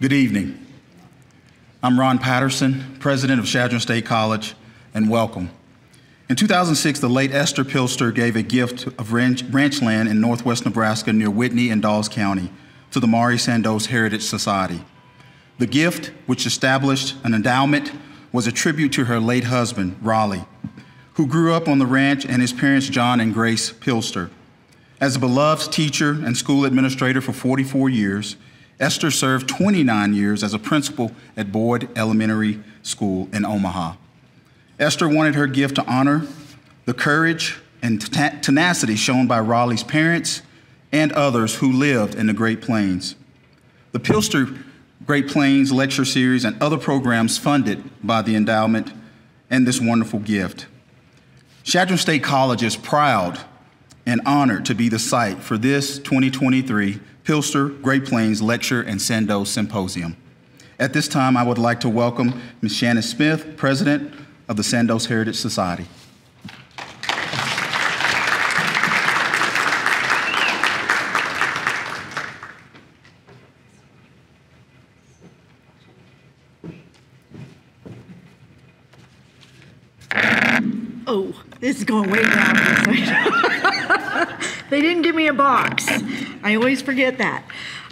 Good evening. I'm Ron Patterson, president of Chadron State College, and welcome. In 2006, the late Esther Pilster gave a gift of ranch, ranch land in northwest Nebraska near Whitney and Dawes County to the Mari Sandoz Heritage Society. The gift, which established an endowment, was a tribute to her late husband, Raleigh, who grew up on the ranch and his parents, John and Grace Pilster. As a beloved teacher and school administrator for 44 years, Esther served 29 years as a principal at Boyd Elementary School in Omaha. Esther wanted her gift to honor the courage and tenacity shown by Raleigh's parents and others who lived in the Great Plains. The Pilster Great Plains Lecture Series and other programs funded by the endowment and this wonderful gift. Chadron State College is proud and honored to be the site for this 2023 Pilster Great Plains Lecture and Sandoz Symposium. At this time, I would like to welcome Ms. Shannon Smith, President of the Sandoz Heritage Society. Oh, this is going way down. they didn't give me a box. I always forget that.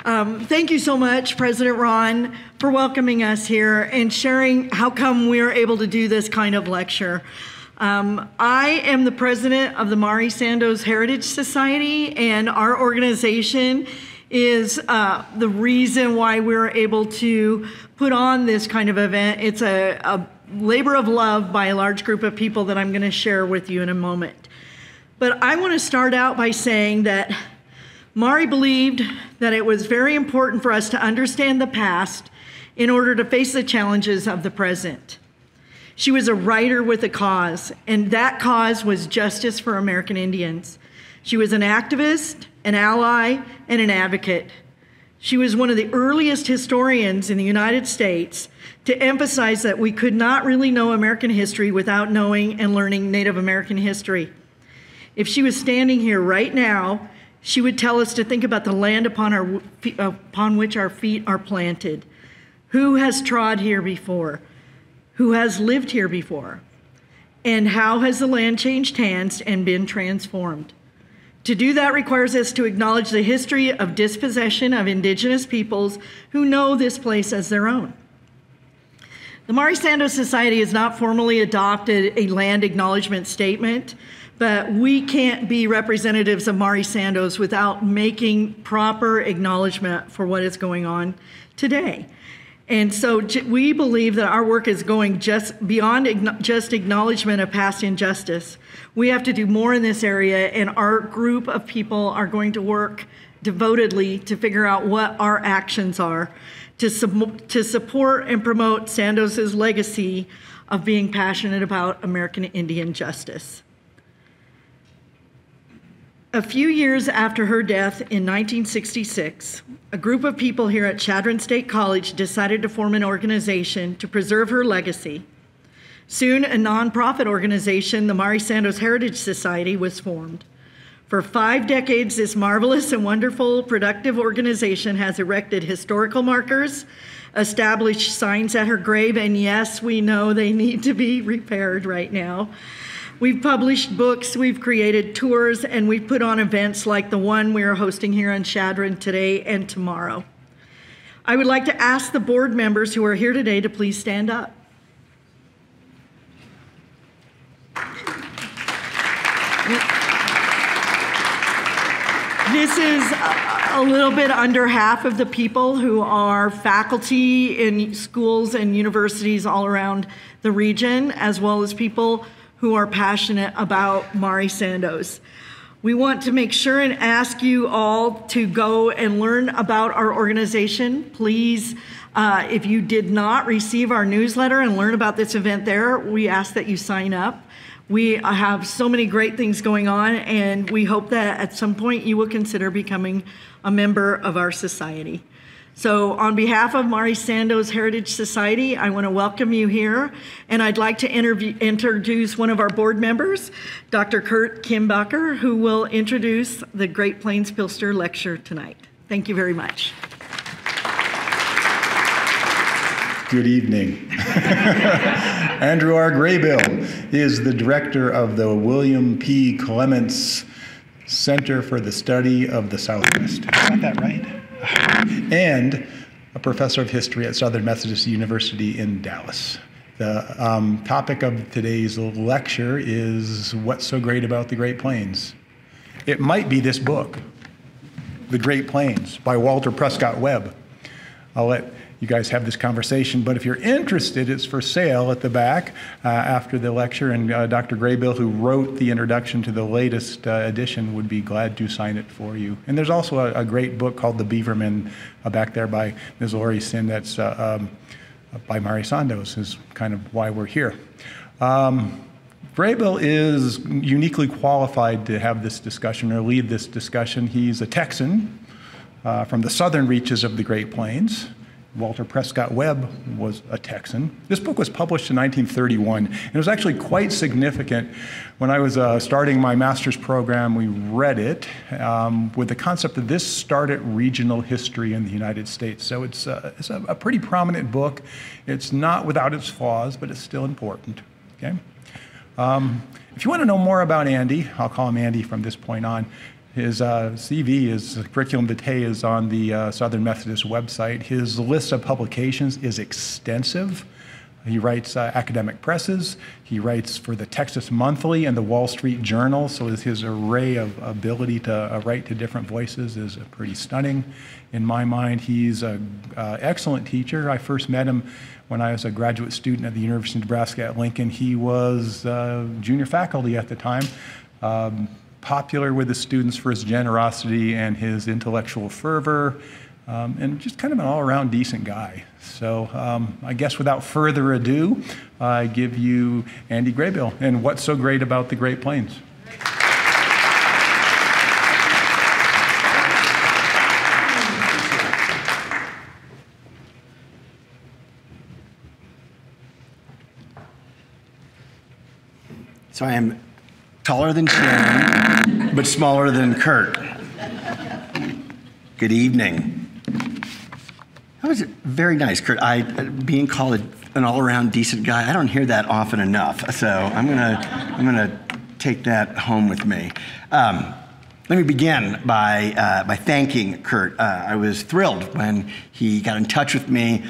Um, thank you so much, President Ron, for welcoming us here and sharing how come we're able to do this kind of lecture. Um, I am the president of the Mari Sandoz Heritage Society, and our organization is uh, the reason why we're able to put on this kind of event. It's a, a labor of love by a large group of people that I'm going to share with you in a moment. But I want to start out by saying that Mari believed that it was very important for us to understand the past in order to face the challenges of the present. She was a writer with a cause, and that cause was justice for American Indians. She was an activist, an ally, and an advocate. She was one of the earliest historians in the United States to emphasize that we could not really know American history without knowing and learning Native American history. If she was standing here right now, she would tell us to think about the land upon, our, upon which our feet are planted. Who has trod here before? Who has lived here before? And how has the land changed hands and been transformed? To do that requires us to acknowledge the history of dispossession of indigenous peoples who know this place as their own. The Mari Sandoz Society has not formally adopted a land acknowledgement statement, but we can't be representatives of Mari Sandoz without making proper acknowledgement for what is going on today. And so we believe that our work is going just beyond just acknowledgement of past injustice. We have to do more in this area, and our group of people are going to work devotedly to figure out what our actions are to, to support and promote Sandoz's legacy of being passionate about American Indian justice. A few years after her death in 1966, a group of people here at Chadron State College decided to form an organization to preserve her legacy. Soon, a nonprofit organization, the Mari Sandoz Heritage Society, was formed. For five decades, this marvelous and wonderful, productive organization has erected historical markers, established signs at her grave, and yes, we know they need to be repaired right now We've published books, we've created tours, and we've put on events like the one we are hosting here in Chadron today and tomorrow. I would like to ask the board members who are here today to please stand up. This is a little bit under half of the people who are faculty in schools and universities all around the region, as well as people who are passionate about Mari Sandoz. We want to make sure and ask you all to go and learn about our organization. Please, uh, if you did not receive our newsletter and learn about this event there, we ask that you sign up. We have so many great things going on, and we hope that at some point you will consider becoming a member of our society. So, on behalf of Mari Sandoz Heritage Society, I want to welcome you here, and I'd like to introduce one of our board members, Dr. Kurt Kinbacher, who will introduce the Great Plains Pilster Lecture tonight. Thank you very much. Good evening. Andrew R. Graybill is the director of the William P. Clements Center for the Study of the Southwest. Got that right? And a professor of history at Southern Methodist University in Dallas. The um, topic of today's lecture is What's So Great About the Great Plains? It might be this book, The Great Plains by Walter Prescott Webb. I'll let you guys have this conversation. But if you're interested, it's for sale at the back uh, after the lecture. And uh, Dr. Graybill, who wrote the introduction to the latest uh, edition, would be glad to sign it for you. And there's also a, a great book called The Beaverman uh, back there by Ms. Lori Sin that's uh, um, by Mari Sandoz, is kind of why we're here. Um, Graybill is uniquely qualified to have this discussion or lead this discussion. He's a Texan uh, from the southern reaches of the Great Plains. Walter Prescott Webb was a Texan. This book was published in 1931, and it was actually quite significant. When I was uh, starting my master's program, we read it um, with the concept that this started regional history in the United States. So it's, uh, it's a, a, pretty prominent book. It's not without its flaws, but it's still important. Okay. Um, if you want to know more about Andy, I'll call him Andy from this point on. His uh, CV, his curriculum vitae, is on the uh, Southern Methodist website. His list of publications is extensive. He writes uh, academic presses. He writes for the Texas Monthly and the Wall Street Journal. So his array of ability to uh, write to different voices is pretty stunning. In my mind, he's an uh, excellent teacher. I first met him when I was a graduate student at the University of Nebraska at Lincoln. He was uh, junior faculty at the time. Um, popular with the students for his generosity and his intellectual fervor, um, and just kind of an all around decent guy. So um, I guess without further ado, I give you Andy Graybill and what's so great about the Great Plains. So I am taller than Sharon, but smaller than Kurt. Good evening. That was very nice, Kurt. I, being called an all-around decent guy, I don't hear that often enough. So I'm gonna, I'm gonna take that home with me. Um, let me begin by, uh, by thanking Kurt. Uh, I was thrilled when he got in touch with me.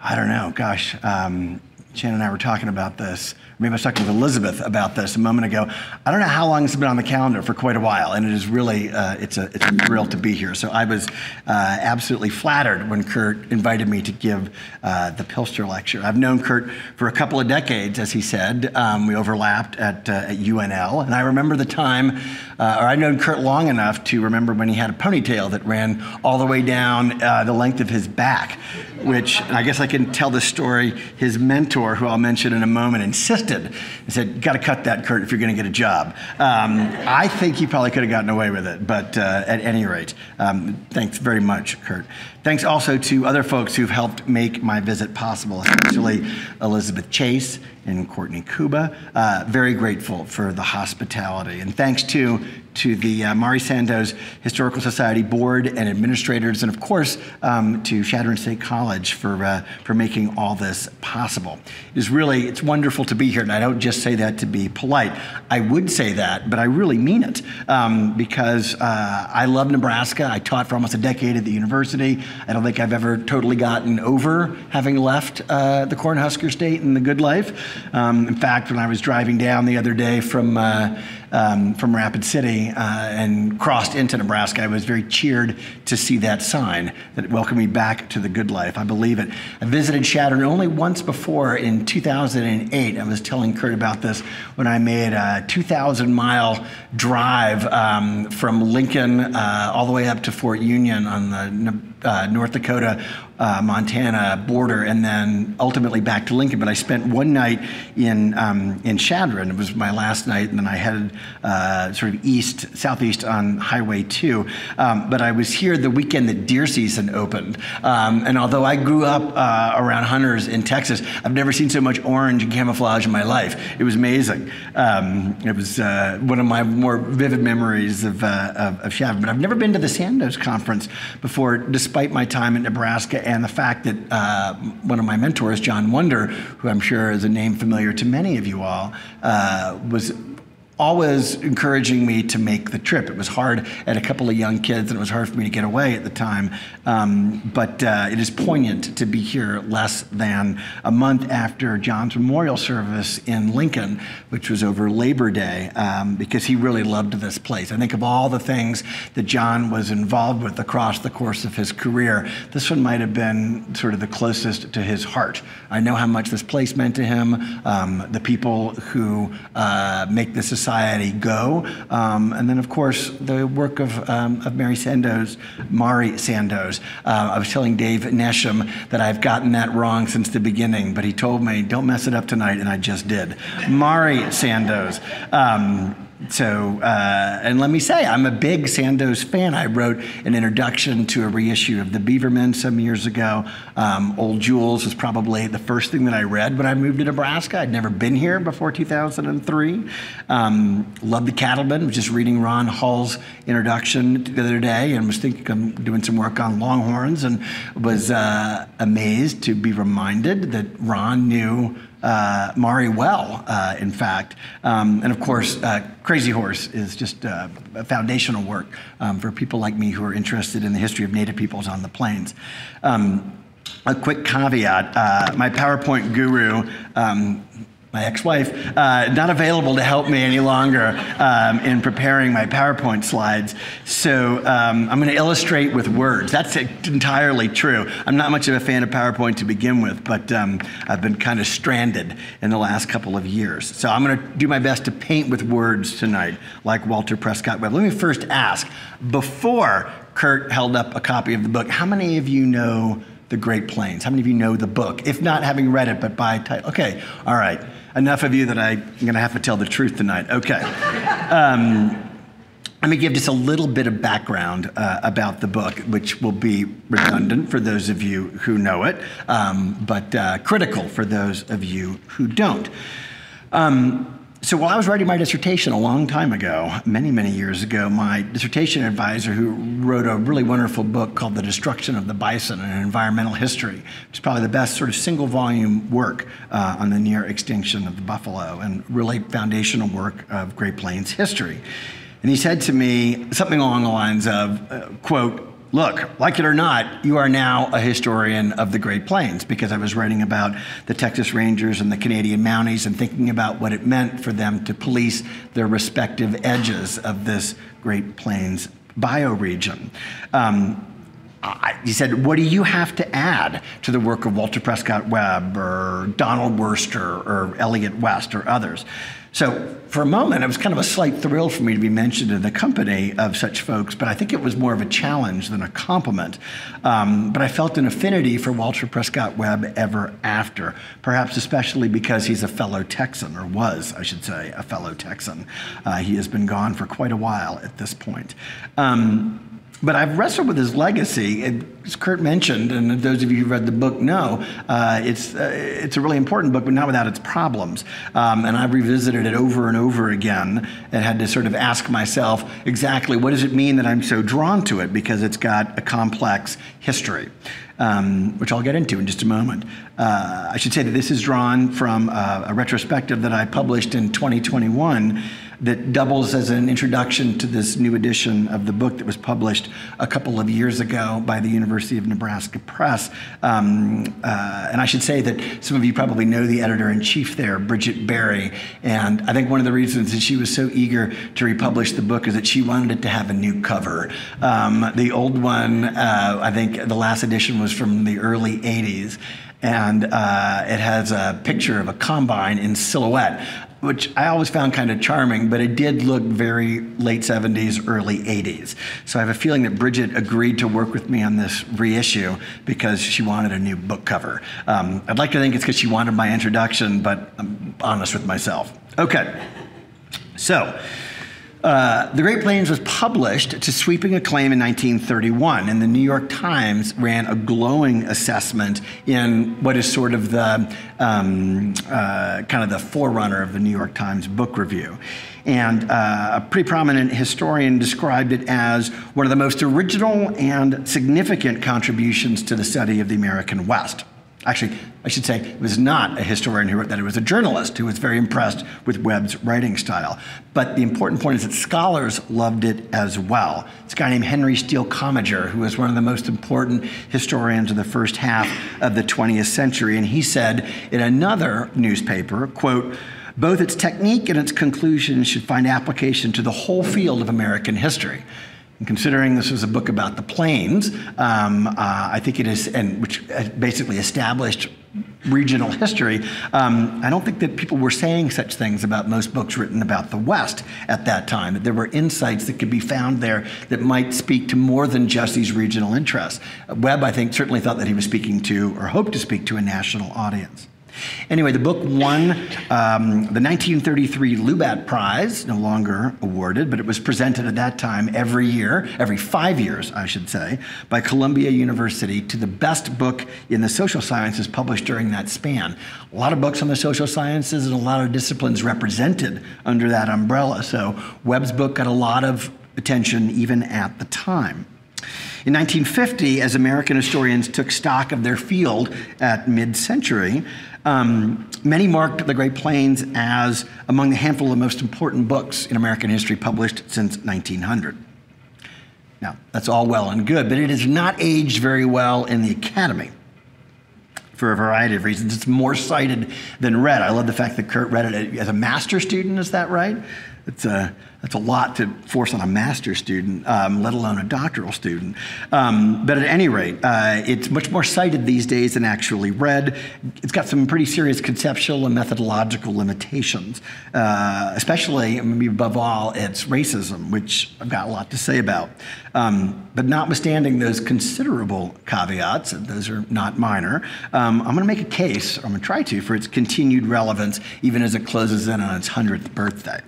I don't know, gosh, um, Shannon and I were talking about this maybe I was talking with Elizabeth about this a moment ago. I don't know how long it's been on the calendar for quite a while, and it is really uh, it's a it's a thrill to be here. So I was uh, absolutely flattered when Kurt invited me to give uh, the Pilster lecture. I've known Kurt for a couple of decades, as he said. Um, we overlapped at uh, at UNL, and I remember the time, uh, or I've known Kurt long enough to remember when he had a ponytail that ran all the way down uh, the length of his back, which I guess I can tell the story. His mentor, who I'll mention in a moment, insisted and said, got to cut that, Kurt, if you're going to get a job. Um, I think he probably could have gotten away with it, but uh, at any rate, um, thanks very much, Kurt. Thanks also to other folks who've helped make my visit possible, especially Elizabeth Chase and Courtney Kuba. Uh, very grateful for the hospitality. And thanks to to the uh, Mari Sandoz Historical Society board and administrators, and of course um, to Chadron State College for uh, for making all this possible. It is really it's wonderful to be here, and I don't just say that to be polite. I would say that, but I really mean it um, because uh, I love Nebraska. I taught for almost a decade at the university. I don't think I've ever totally gotten over having left uh, the Cornhusker State and the good life. Um, in fact, when I was driving down the other day from uh, um, from Rapid City uh, and crossed into Nebraska, I was very cheered to see that sign that welcomed me back to the good life. I believe it. I visited Chadron only once before in 2008. I was telling Kurt about this when I made a 2,000 mile drive um, from Lincoln uh, all the way up to Fort Union on the uh, North Dakota uh, Montana border and then ultimately back to Lincoln. But I spent one night in, um, in Chadron. It was my last night, and then I headed uh, sort of east, southeast on Highway 2. Um, but I was here the weekend that deer season opened. Um, and although I grew up uh, around hunters in Texas, I've never seen so much orange and camouflage in my life. It was amazing. Um, it was uh, one of my more vivid memories of, uh, of, of. But I've never been to the Sandoz conference before, despite my time in Nebraska and the fact that uh, one of my mentors, John Wunder, who I'm sure is a name familiar to many of you all, uh, was always encouraging me to make the trip. It was hard at a couple of young kids, and it was hard for me to get away at the time. Um, but uh, it is poignant to be here less than a month after John's memorial service in Lincoln, which was over Labor Day, um, because he really loved this place. I think of all the things that John was involved with across the course of his career, this one might have been sort of the closest to his heart. I know how much this place meant to him, um, the people who uh, make this Society go. Um, and then, of course, the work of, um, of Mary Sandoz, Mari Sandoz. Uh, I was telling Dave Nesham that I've gotten that wrong since the beginning, but he told me, don't mess it up tonight, and I just did. Mari Sandoz. Um, so, uh, and let me say, I'm a big Sandoz fan. I wrote an introduction to a reissue of The Beavermen some years ago. Um, Old Jules was probably the first thing that I read when I moved to Nebraska. I'd never been here before 2003. Um, loved The Cattlemen, was just reading Ron Hull's introduction the other day and was thinking of doing some work on Longhorns and was uh, amazed to be reminded that Ron knew uh, Mari well, uh, in fact. Um, and of course, uh, Crazy Horse is just uh, a foundational work um, for people like me who are interested in the history of Native peoples on the plains. Um, a quick caveat uh, my PowerPoint guru, um, my ex-wife, uh, not available to help me any longer um, in preparing my PowerPoint slides. So um, I'm going to illustrate with words. That's entirely true. I'm not much of a fan of PowerPoint to begin with, but um, I've been kind of stranded in the last couple of years. So I'm going to do my best to paint with words tonight, like Walter Prescott Webb. Let me first ask, before Kurt held up a copy of the book, how many of you know the Great Plains? How many of you know the book? If not having read it, but by title. Okay, all right enough of you that I'm going to have to tell the truth tonight. Okay. Um, let me give just a little bit of background uh, about the book, which will be redundant for those of you who know it, um, but uh, critical for those of you who don't. Um, so while I was writing my dissertation a long time ago, many, many years ago, my dissertation advisor, who wrote a really wonderful book called The Destruction of the Bison An Environmental History, which is probably the best sort of single volume work uh, on the near extinction of the buffalo and really foundational work of Great Plains history. And he said to me something along the lines of, uh, quote, look, like it or not, you are now a historian of the Great Plains because I was writing about the Texas Rangers and the Canadian Mounties and thinking about what it meant for them to police their respective edges of this Great Plains bioregion. Um, he said, What do you have to add to the work of Walter Prescott Webb or Donald Worster or Elliott West or others? So, for a moment, it was kind of a slight thrill for me to be mentioned in the company of such folks, but I think it was more of a challenge than a compliment. Um, but I felt an affinity for Walter Prescott Webb ever after, perhaps especially because he's a fellow Texan, or was, I should say, a fellow Texan. Uh, he has been gone for quite a while at this point. Um, but I've wrestled with his legacy. As Kurt mentioned, and those of you who read the book know, uh, it's, uh, it's a really important book, but not without its problems. Um, and I've revisited it over and over again and had to sort of ask myself exactly what does it mean that I'm so drawn to it because it's got a complex history. Um, which I'll get into in just a moment. Uh, I should say that this is drawn from uh, a retrospective that I published in 2021 that doubles as an introduction to this new edition of the book that was published a couple of years ago by the University of Nebraska Press. Um, uh, and I should say that some of you probably know the editor in chief there, Bridget Barry. And I think one of the reasons that she was so eager to republish the book is that she wanted it to have a new cover. Um, the old one, uh, I think the last edition was from the early 80s and uh, it has a picture of a combine in silhouette which I always found kind of charming, but it did look very late 70s, early 80s. So I have a feeling that Bridget agreed to work with me on this reissue because she wanted a new book cover. Um, I'd like to think it's because she wanted my introduction, but I'm honest with myself. Okay. So, Uh, the Great Plains was published to sweeping acclaim in 1931, and the New York Times ran a glowing assessment in what is sort of the um, uh, kind of the forerunner of the New York Times Book Review. And uh, a pretty prominent historian described it as one of the most original and significant contributions to the study of the American West. Actually, I should say it was not a historian who wrote that, it was a journalist who was very impressed with Webb's writing style. But the important point is that scholars loved it as well. It's a guy named Henry Steele Commager, who was one of the most important historians of the first half of the 20th century. And he said in another newspaper, quote, both its technique and its conclusions should find application to the whole field of American history. And considering this was a book about the plains, um, uh, I think it is, and which basically established regional history, um, I don't think that people were saying such things about most books written about the West at that time. That there were insights that could be found there that might speak to more than just these regional interests. Webb, I think, certainly thought that he was speaking to, or hoped to speak to, a national audience. Anyway, the book won um, the 1933 Loubat Prize, no longer awarded, but it was presented at that time every year, every five years, I should say, by Columbia University to the best book in the social sciences published during that span. A lot of books on the social sciences and a lot of disciplines represented under that umbrella. So Webb's book got a lot of attention even at the time. In 1950, as American historians took stock of their field at mid century, um, many marked The Great Plains as among the handful of most important books in American history published since 1900. Now, that's all well and good, but it has not aged very well in the academy for a variety of reasons. It's more cited than read. I love the fact that Kurt read it as a master student, is that right? It's a, that's a lot to force on a master's student, um, let alone a doctoral student. Um, but at any rate, uh, it's much more cited these days than actually read. It's got some pretty serious conceptual and methodological limitations, uh, especially, maybe above all, its racism, which I've got a lot to say about. Um, but notwithstanding those considerable caveats, and those are not minor, um, I'm going to make a case, I'm going to try to, for its continued relevance even as it closes in on its 100th birthday.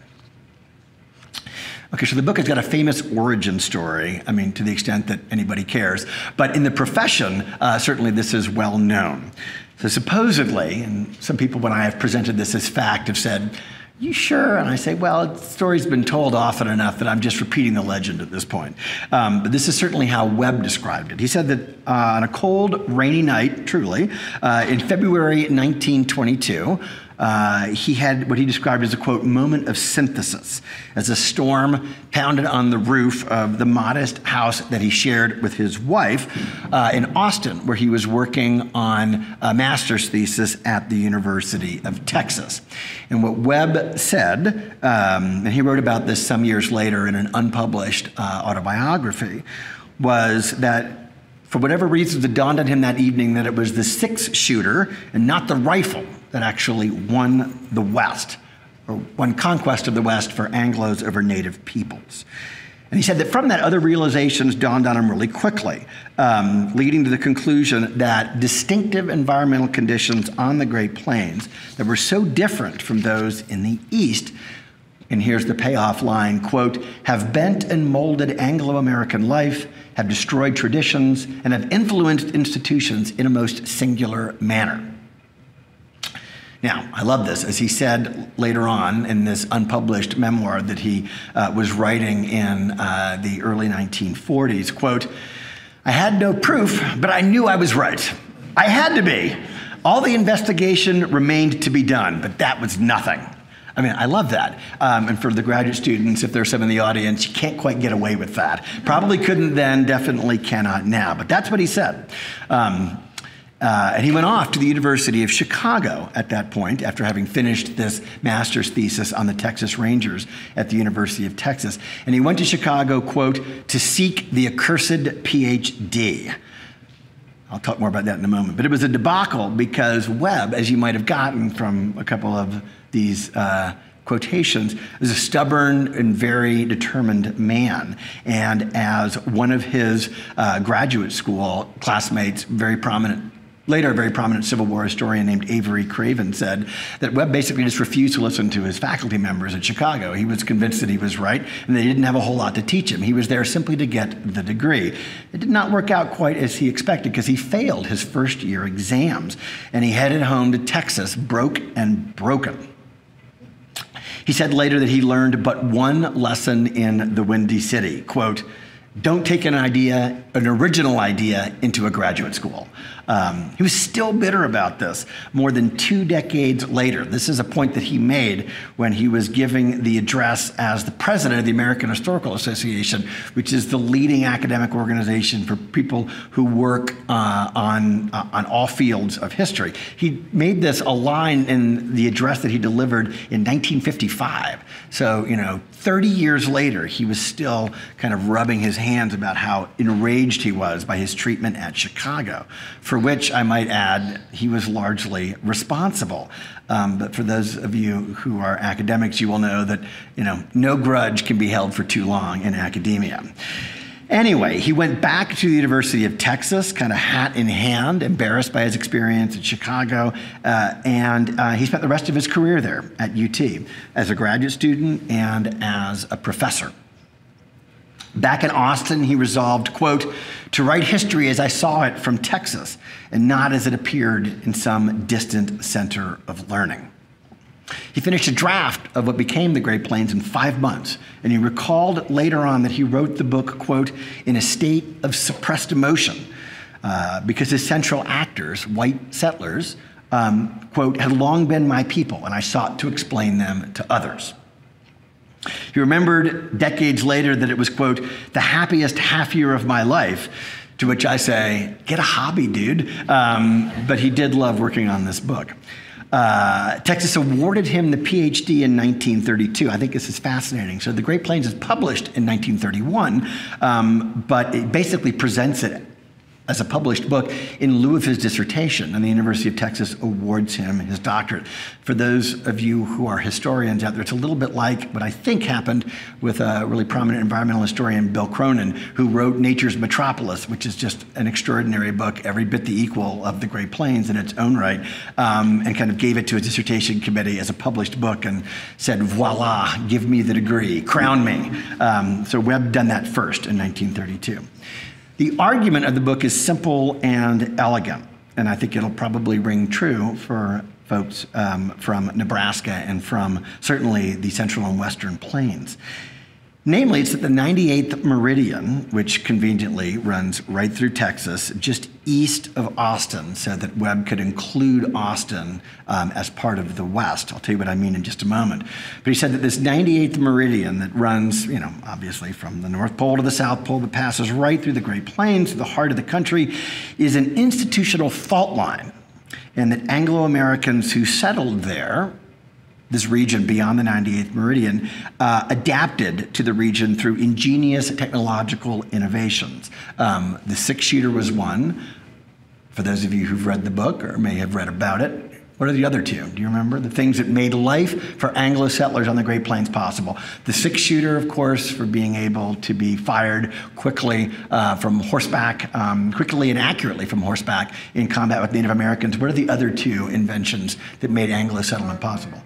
Okay, so the book has got a famous origin story, I mean, to the extent that anybody cares. But in the profession, uh, certainly this is well known. So supposedly, and some people, when I have presented this as fact, have said, you sure? And I say, well, the story's been told often enough that I'm just repeating the legend at this point. Um, but this is certainly how Webb described it. He said that uh, on a cold, rainy night, truly, uh, in February 1922, uh, he had what he described as a quote moment of synthesis as a storm pounded on the roof of the modest house that he shared with his wife uh, in Austin, where he was working on a master's thesis at the University of Texas. And what Webb said, um, and he wrote about this some years later in an unpublished uh, autobiography, was that for whatever reasons, it dawned on him that evening that it was the six shooter and not the rifle that actually won the West, or won conquest of the West for Anglos over native peoples. And he said that from that, other realizations dawned on him really quickly, um, leading to the conclusion that distinctive environmental conditions on the Great Plains that were so different from those in the East and here's the payoff line quote have bent and molded anglo-american life have destroyed traditions and have influenced institutions in a most singular manner now, I love this. As he said later on in this unpublished memoir that he uh, was writing in uh, the early 1940s, quote, I had no proof, but I knew I was right. I had to be. All the investigation remained to be done, but that was nothing. I mean, I love that. Um, and for the graduate students, if there's some in the audience, you can't quite get away with that. Probably couldn't then, definitely cannot now. But that's what he said. Um, uh, and he went off to the University of Chicago at that point after having finished this master's thesis on the Texas Rangers at the University of Texas. And he went to Chicago, quote, to seek the accursed PhD. I'll talk more about that in a moment. But it was a debacle because Webb, as you might have gotten from a couple of these uh, quotations, is a stubborn and very determined man. And as one of his uh, graduate school classmates, very prominent Later, a very prominent Civil War historian named Avery Craven said that Webb basically just refused to listen to his faculty members at Chicago. He was convinced that he was right and they didn't have a whole lot to teach him. He was there simply to get the degree. It did not work out quite as he expected because he failed his first year exams and he headed home to Texas broke and broken. He said later that he learned but one lesson in the Windy City quote, don't take an idea, an original idea, into a graduate school. Um, he was still bitter about this more than two decades later. This is a point that he made when he was giving the address as the president of the American Historical Association, which is the leading academic organization for people who work uh, on, uh, on all fields of history. He made this a line in the address that he delivered in 1955. So, you know, 30 years later, he was still kind of rubbing his hands about how enraged he was by his treatment at Chicago. For for which I might add he was largely responsible. Um, but for those of you who are academics, you will know that you know no grudge can be held for too long in academia. Anyway, he went back to the University of Texas, kind of hat in hand, embarrassed by his experience in Chicago, uh, and uh, he spent the rest of his career there at UT as a graduate student and as a professor. Back in Austin, he resolved, quote, to write history as I saw it from Texas and not as it appeared in some distant center of learning. He finished a draft of what became the Great Plains in five months, and he recalled later on that he wrote the book, quote, in a state of suppressed emotion uh, because his central actors, white settlers, um, quote, had long been my people, and I sought to explain them to others. He remembered decades later that it was, quote, the happiest half year of my life, to which I say, get a hobby, dude. Um, but he did love working on this book. Uh, Texas awarded him the PhD in 1932. I think this is fascinating. So, The Great Plains is published in 1931, um, but it basically presents it as a published book in lieu of his dissertation, and the University of Texas awards him his doctorate. For those of you who are historians out there, it's a little bit like what I think happened with a really prominent environmental historian, Bill Cronon, who wrote Nature's Metropolis, which is just an extraordinary book, every bit the equal of the Great Plains in its own right, um, and kind of gave it to a dissertation committee as a published book and said, voila, give me the degree, crown me. Um, so Webb done that first in 1932. The argument of the book is simple and elegant, and I think it'll probably ring true for folks um, from Nebraska and from certainly the central and western plains. Namely, it's at the 98th meridian, which conveniently runs right through Texas, just east of Austin, so that Webb could include Austin um, as part of the West. I'll tell you what I mean in just a moment. But he said that this 98th meridian that runs, you know, obviously from the North Pole to the South Pole, that passes right through the Great Plains to the heart of the country, is an institutional fault line. And that Anglo Americans who settled there this region beyond the 98th meridian, uh, adapted to the region through ingenious technological innovations. Um, the six shooter was one. For those of you who've read the book or may have read about it, what are the other two? Do you remember? The things that made life for Anglo settlers on the Great Plains possible. The six shooter, of course, for being able to be fired quickly uh, from horseback, um, quickly and accurately from horseback in combat with Native Americans. What are the other two inventions that made Anglo settlement possible?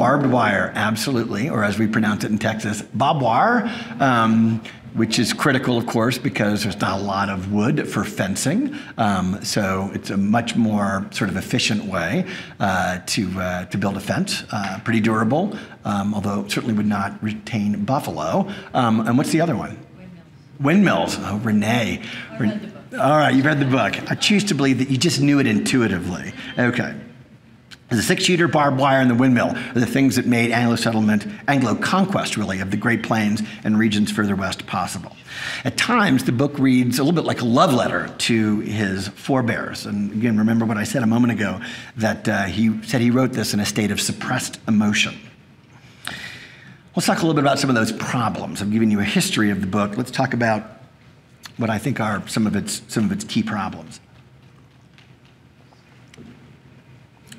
Barbed wire, absolutely, or as we pronounce it in Texas, bob wire, um, which is critical, of course, because there's not a lot of wood for fencing. Um, so it's a much more sort of efficient way uh, to, uh, to build a fence. Uh, pretty durable, um, although certainly would not retain buffalo. Um, and what's the other one? Windmills. Windmills. Oh, Renee. All right, you've read the book. I choose to believe that you just knew it intuitively. Okay. The six shooter, barbed wire, and the windmill are the things that made Anglo settlement, Anglo conquest really, of the Great Plains and regions further west possible. At times, the book reads a little bit like a love letter to his forebears. And again, remember what I said a moment ago that uh, he said he wrote this in a state of suppressed emotion. Let's talk a little bit about some of those problems. I've given you a history of the book. Let's talk about what I think are some of its, some of its key problems.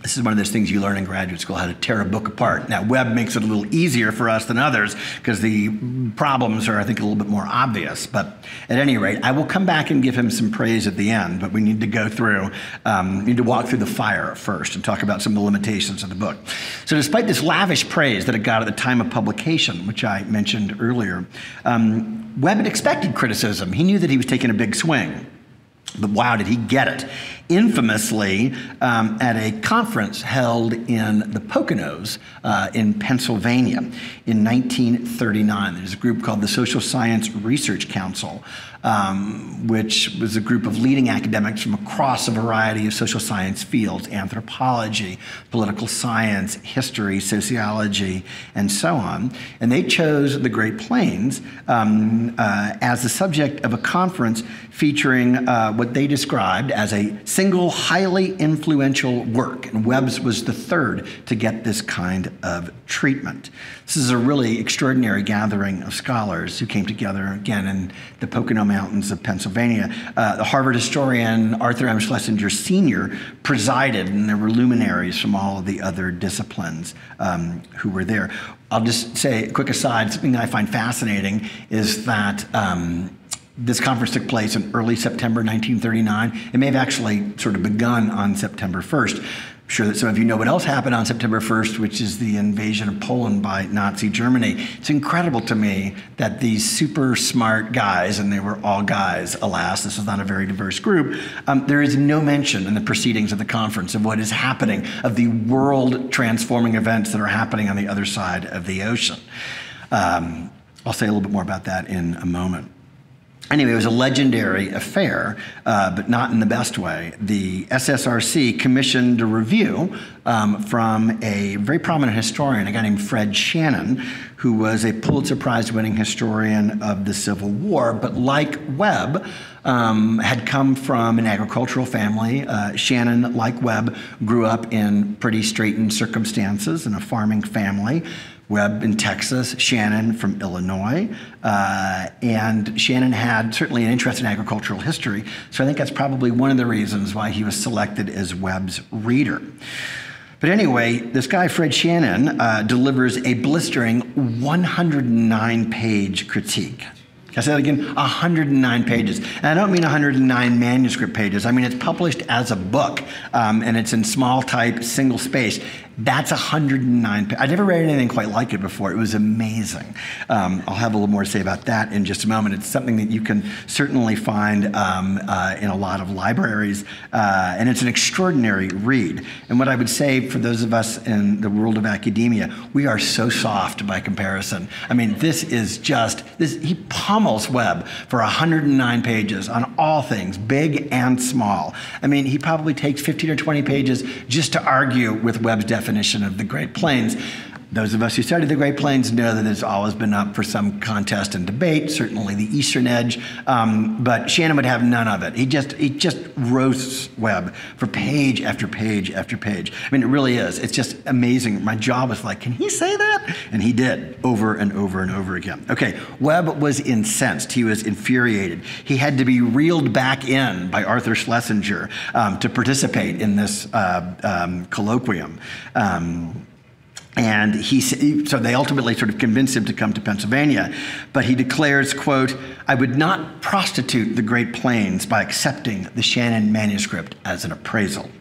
This is one of those things you learn in graduate school how to tear a book apart. Now, Webb makes it a little easier for us than others because the problems are, I think, a little bit more obvious. But at any rate, I will come back and give him some praise at the end, but we need to go through, um, need to walk through the fire first and talk about some of the limitations of the book. So, despite this lavish praise that it got at the time of publication, which I mentioned earlier, um, Webb had expected criticism. He knew that he was taking a big swing. But wow, did he get it? Infamously, um, at a conference held in the Poconos uh, in Pennsylvania in 1939, there's a group called the Social Science Research Council, um, which was a group of leading academics from across a variety of social science fields anthropology, political science, history, sociology, and so on. And they chose the Great Plains um, uh, as the subject of a conference featuring uh, what they described as a single, highly influential work. And Webb's was the third to get this kind of treatment. This is a really extraordinary gathering of scholars who came together again in the Pocono Mountains of Pennsylvania. Uh, the Harvard historian Arthur M. Schlesinger Sr. presided, and there were luminaries from all of the other disciplines um, who were there. I'll just say a quick aside something I find fascinating is that. Um, this conference took place in early September 1939. It may have actually sort of begun on September 1st I'm sure that some of you know what else happened on September 1st, which is the invasion of Poland by Nazi Germany. It's incredible to me that these super smart guys, and they were all guys, alas, this was not a very diverse group, um, there is no mention in the proceedings of the conference of what is happening, of the world transforming events that are happening on the other side of the ocean. Um, I'll say a little bit more about that in a moment. Anyway, it was a legendary affair, uh, but not in the best way. The SSRC commissioned a review um, from a very prominent historian, a guy named Fred Shannon, who was a Pulitzer Prize winning historian of the Civil War, but like Webb, um, had come from an agricultural family. Uh, Shannon, like Webb, grew up in pretty straitened circumstances in a farming family. Webb in Texas, Shannon from Illinois. Uh, and Shannon had certainly an interest in agricultural history, so I think that's probably one of the reasons why he was selected as Webb's reader. But anyway, this guy, Fred Shannon, uh, delivers a blistering 109 page critique. I that again 109 pages. And I don't mean 109 manuscript pages. I mean, it's published as a book um, and it's in small type, single space. That's 109. I've never read anything quite like it before. It was amazing. Um, I'll have a little more to say about that in just a moment. It's something that you can certainly find um, uh, in a lot of libraries, uh, and it's an extraordinary read. And what I would say for those of us in the world of academia, we are so soft by comparison. I mean, this is just this. He pummels Webb for 109 pages on all things, big and small. I mean, he probably takes 15 or 20 pages just to argue with Webb's definition definition of the Great Plains. Those of us who study the Great Plains know that it's always been up for some contest and debate, certainly the Eastern Edge, um, but Shannon would have none of it. He just, he just roasts Webb for page after page after page. I mean, it really is. It's just amazing. My job was like, can he say that? And he did over and over and over again. Okay, Webb was incensed. He was infuriated. He had to be reeled back in by Arthur Schlesinger um, to participate in this uh, um, colloquium. And he, so they ultimately sort of convinced him to come to Pennsylvania. But he declares, quote, I would not prostitute the Great Plains by accepting the Shannon manuscript as an appraisal.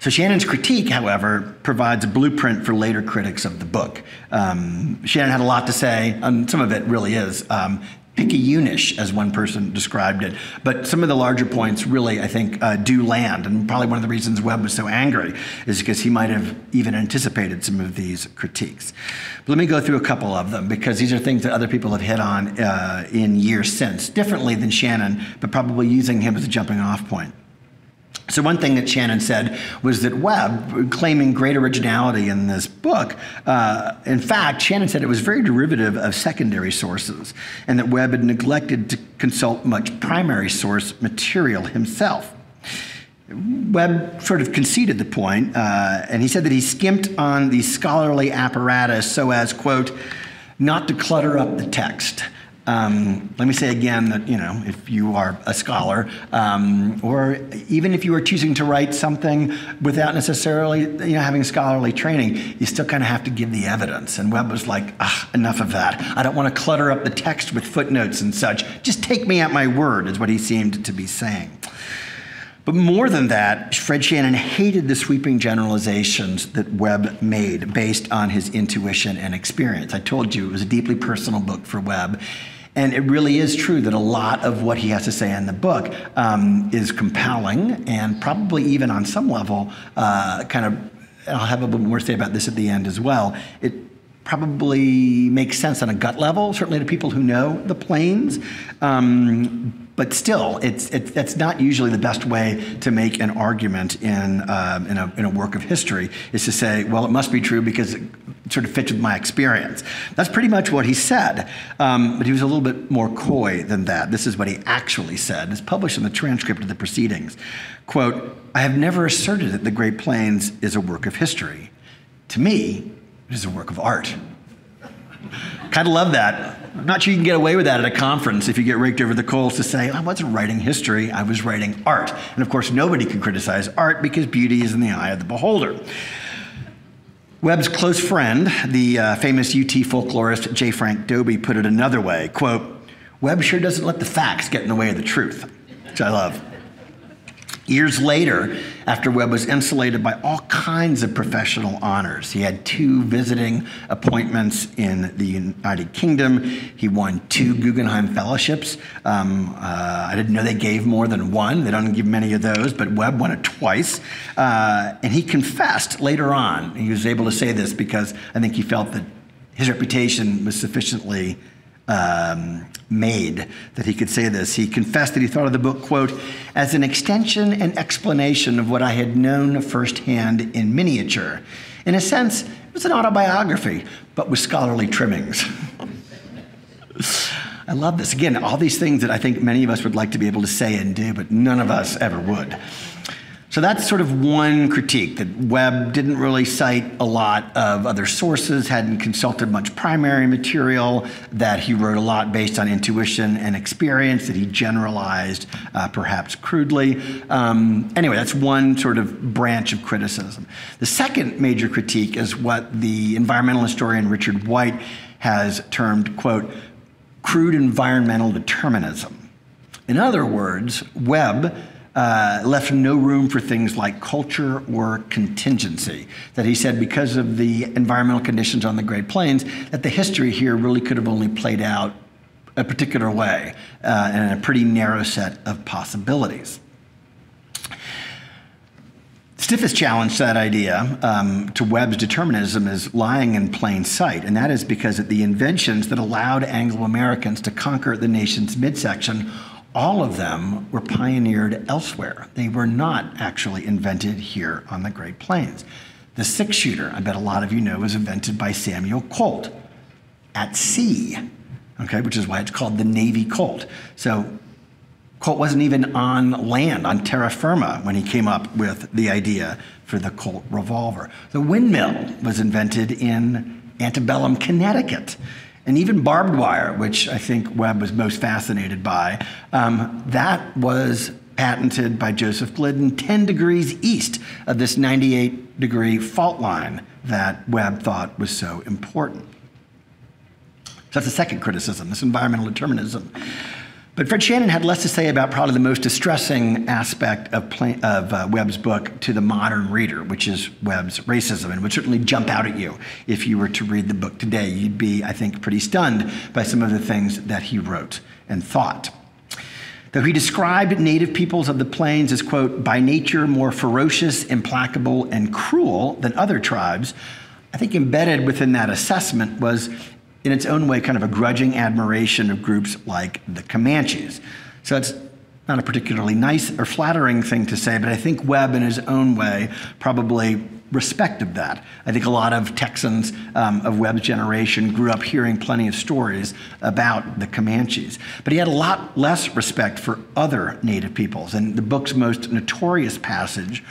So Shannon's critique, however, provides a blueprint for later critics of the book. Um, Shannon had a lot to say, and some of it really is um, picayunish, as one person described it. But some of the larger points really, I think, uh, do land. And probably one of the reasons Webb was so angry is because he might have even anticipated some of these critiques. But let me go through a couple of them because these are things that other people have hit on uh, in years since, differently than Shannon, but probably using him as a jumping off point. So, one thing that Shannon said was that Webb, claiming great originality in this book, uh, in fact, Shannon said it was very derivative of secondary sources, and that Webb had neglected to consult much primary source material himself. Webb sort of conceded the point, uh, and he said that he skimped on the scholarly apparatus so as, quote, not to clutter up the text Um, let me say again that, you know, if you are a scholar, um, or even if you are choosing to write something without necessarily, you know, having scholarly training, you still kind of have to give the evidence. And Webb was like, ah, enough of that. I don't want to clutter up the text with footnotes and such. Just take me at my word, is what he seemed to be saying. But more than that, Fred Shannon hated the sweeping generalizations that Webb made based on his intuition and experience. I told you it was a deeply personal book for Webb. And it really is true that a lot of what he has to say in the book um, is compelling and probably even on some level uh, kind of, I'll have a little more to say about this at the end as well. It probably makes sense on a gut level, certainly to people who know the plains. Um, but still, it's, it, that's not usually the best way to make an argument in, um, in, a, in a work of history, is to say, well, it must be true because sort of fits with my experience. That's pretty much what he said, um, but he was a little bit more coy than that. This is what he actually said. It's published in the transcript of the proceedings. Quote, I have never asserted that the Great Plains is a work of history. To me, it is a work of art. kind of love that. I'm not sure you can get away with that at a conference if you get raked over the coals to say, I wasn't writing history, I was writing art. And of course, nobody can criticize art because beauty is in the eye of the beholder. Webb's close friend, the uh, famous UT folklorist J. Frank Dobie, put it another way quote, Webb sure doesn't let the facts get in the way of the truth, which I love. Years later, after Webb was insulated by all kinds of professional honors, he had two visiting appointments in the United Kingdom. He won two Guggenheim Fellowships. Um, uh, I didn't know they gave more than one. They don't give many of those, but Webb won it twice. Uh, and he confessed later on. He was able to say this because I think he felt that his reputation was sufficiently um, made that he could say this. He confessed that he thought of the book, quote, as an extension and explanation of what I had known firsthand in miniature. In a sense, it was an autobiography, but with scholarly trimmings. I love this. Again, all these things that I think many of us would like to be able to say and do, but none of us ever would. So that's sort of one critique that Webb didn't really cite a lot of other sources, hadn't consulted much primary material, that he wrote a lot based on intuition and experience, that he generalized uh, perhaps crudely. Um, anyway, that's one sort of branch of criticism. The second major critique is what the environmental historian Richard White has termed, quote, crude environmental determinism. In other words, Webb uh, left no room for things like culture or contingency. That he said, because of the environmental conditions on the Great Plains, that the history here really could have only played out a particular way uh, and in a pretty narrow set of possibilities. Stiffest challenge to that idea um, to Webb's determinism is lying in plain sight, and that is because the inventions that allowed Anglo Americans to conquer the nation's midsection all of them were pioneered elsewhere. They were not actually invented here on the Great Plains. The six shooter, I bet a lot of you know, was invented by Samuel Colt at sea, okay, which is why it's called the Navy Colt. So Colt wasn't even on land, on terra firma, when he came up with the idea for the Colt revolver. The windmill was invented in antebellum Connecticut and even barbed wire, which I think Webb was most fascinated by, um, that was patented by Joseph Glidden 10 degrees east of this 98 degree fault line that Webb thought was so important. So that's the second criticism, this environmental determinism. But Fred Shannon had less to say about probably the most distressing aspect of, of uh, Webb's book to the modern reader, which is Webb's racism, and would certainly jump out at you if you were to read the book today. You'd be, I think, pretty stunned by some of the things that he wrote and thought. Though he described native peoples of the plains as, quote, by nature more ferocious, implacable, and cruel than other tribes, I think embedded within that assessment was in its own way, kind of a grudging admiration of groups like the Comanches. So it's not a particularly nice or flattering thing to say, but I think Webb, in his own way, probably respected that. I think a lot of Texans um, of Webb's generation grew up hearing plenty of stories about the Comanches. But he had a lot less respect for other Native peoples. And the book's most notorious passage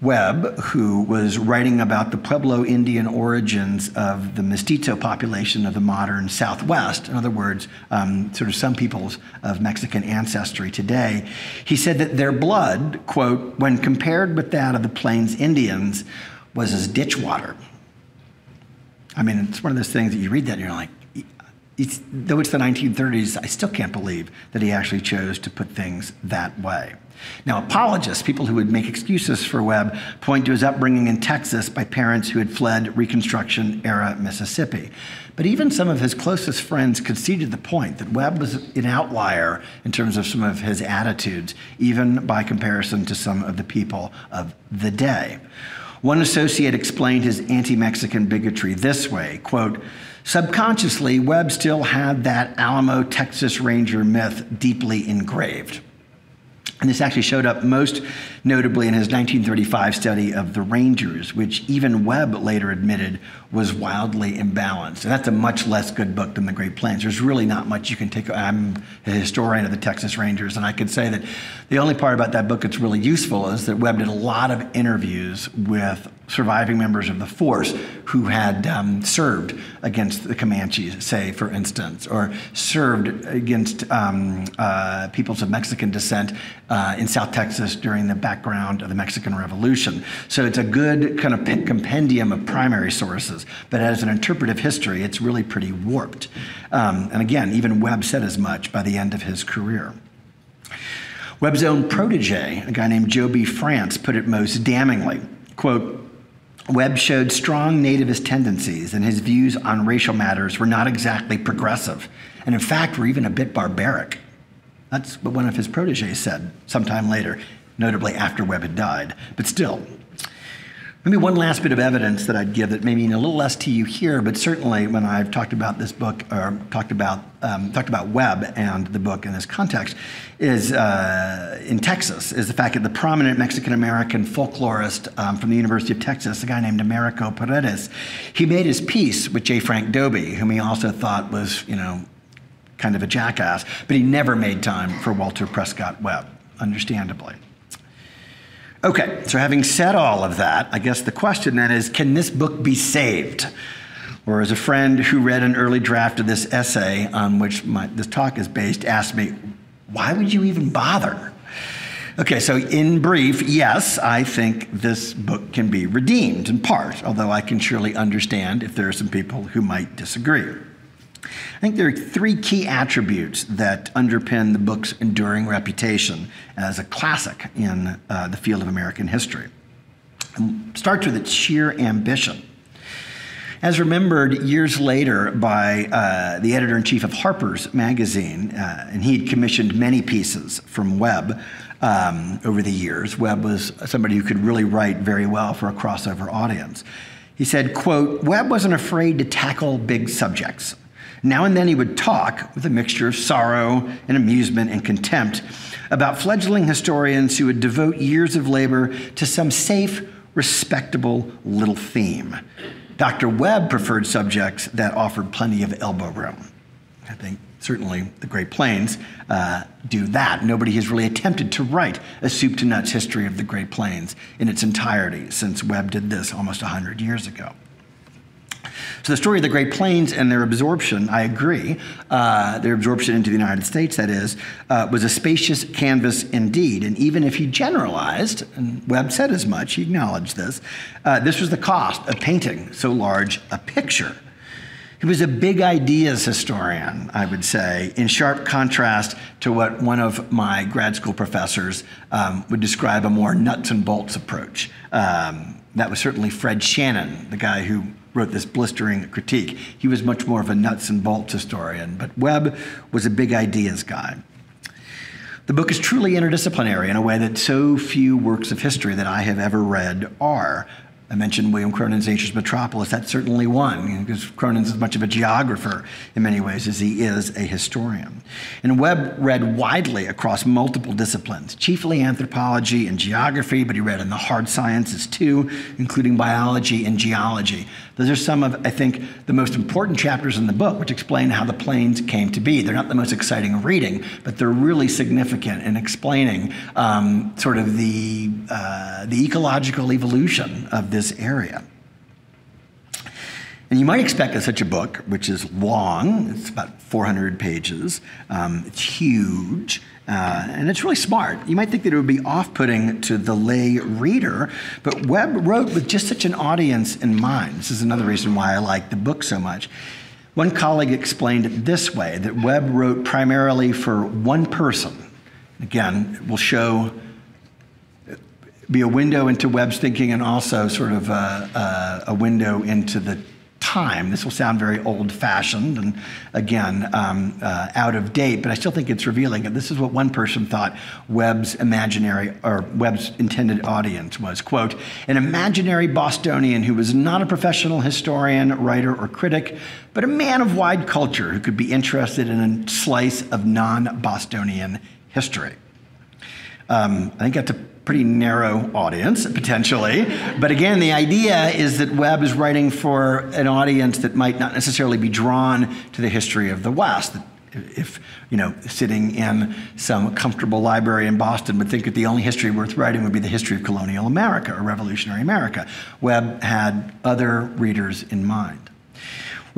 Webb, who was writing about the Pueblo Indian origins of the mestizo population of the modern Southwest, in other words, um, sort of some peoples of Mexican ancestry today, he said that their blood, quote, when compared with that of the Plains Indians, was as ditch water. I mean, it's one of those things that you read that and you're like, it's, though it's the 1930s, I still can't believe that he actually chose to put things that way. Now, apologists, people who would make excuses for Webb, point to his upbringing in Texas by parents who had fled Reconstruction era Mississippi. But even some of his closest friends conceded the point that Webb was an outlier in terms of some of his attitudes, even by comparison to some of the people of the day. One associate explained his anti-Mexican bigotry this way, quote, subconsciously, Webb still had that Alamo Texas Ranger myth deeply engraved. And this actually showed up most notably in his 1935 study of the Rangers, which even Webb later admitted was wildly imbalanced. And that's a much less good book than The Great Plains. There's really not much you can take. I'm a historian of the Texas Rangers, and I could say that the only part about that book that's really useful is that Webb did a lot of interviews with surviving members of the force who had um, served against the Comanches, say, for instance, or served against um, uh, peoples of Mexican descent uh, in South Texas during the background of the Mexican Revolution. So it's a good kind of compendium of primary sources, but as an interpretive history, it's really pretty warped. Um, and again, even Webb said as much by the end of his career. Webb's own protege, a guy named Joe B. Frantz, put it most damningly, quote, Webb showed strong nativist tendencies, and his views on racial matters were not exactly progressive, and in fact were even a bit barbaric. That's what one of his proteges said sometime later, notably after Webb had died. But still, Maybe one last bit of evidence that I'd give that may mean a little less to you here, but certainly when I've talked about this book or talked about um, talked about Webb and the book in this context is uh, in Texas is the fact that the prominent Mexican American folklorist um, from the University of Texas, a guy named Americo Paredes, he made his peace with J. Frank Dobie, whom he also thought was you know kind of a jackass, but he never made time for Walter Prescott Webb, understandably. Okay, so having said all of that, I guess the question then is can this book be saved? Or as a friend who read an early draft of this essay on which my, this talk is based asked me, why would you even bother? Okay, so in brief, yes, I think this book can be redeemed in part, although I can surely understand if there are some people who might disagree. I think there are three key attributes that underpin the book's enduring reputation as a classic in uh, the field of American history. And starts with its sheer ambition. As remembered years later by uh, the editor in chief of Harper's Magazine, uh, and he had commissioned many pieces from Webb um, over the years. Webb was somebody who could really write very well for a crossover audience. He said, quote, Webb wasn't afraid to tackle big subjects. Now and then he would talk, with a mixture of sorrow and amusement and contempt, about fledgling historians who would devote years of labor to some safe, respectable little theme. Dr. Webb preferred subjects that offered plenty of elbow room. I think certainly the Great Plains uh, do that. Nobody has really attempted to write a soup to nuts history of the Great Plains in its entirety since Webb did this almost 100 years ago. So the story of the Great Plains and their absorption, I agree, uh, their absorption into the United States, that is, uh, was a spacious canvas indeed. And even if he generalized, and Webb said as much, he acknowledged this, uh, this was the cost of painting so large a picture. He was a big ideas historian, I would say, in sharp contrast to what one of my grad school professors um, would describe a more nuts and bolts approach. Um, that was certainly Fred Shannon, the guy who wrote this blistering critique. He was much more of a nuts and bolts historian, but Webb was a big ideas guy. The book is truly interdisciplinary in a way that so few works of history that I have ever read are. I mentioned William Cronon's Nature's Metropolis. That's certainly one, because Cronon's as much of a geographer in many ways as he is a historian. And Webb read widely across multiple disciplines, chiefly anthropology and geography, but he read in the hard sciences too, including biology and geology. Those are some of, I think, the most important chapters in the book, which explain how the plains came to be. They're not the most exciting reading, but they're really significant in explaining um, sort of the, uh, the ecological evolution of this area. And you might expect that such a book, which is long, it's about 400 pages, um, it's huge, uh, and it's really smart. You might think that it would be off putting to the lay reader, but Webb wrote with just such an audience in mind. This is another reason why I like the book so much. One colleague explained it this way that Webb wrote primarily for one person. Again, it will show be a window into Webb's thinking and also sort of a, a, a window into the time. This will sound very old fashioned and, again, um, uh, out of date, but I still think it's revealing. And this is what one person thought Webb's imaginary or Webb's intended audience was quote, an imaginary Bostonian who was not a professional historian, writer, or critic, but a man of wide culture who could be interested in a slice of non Bostonian history. Um, I think that's a pretty narrow audience, potentially. But again, the idea is that Webb is writing for an audience that might not necessarily be drawn to the history of the West. If, you know, sitting in some comfortable library in Boston would think that the only history worth writing would be the history of colonial America or revolutionary America. Webb had other readers in mind.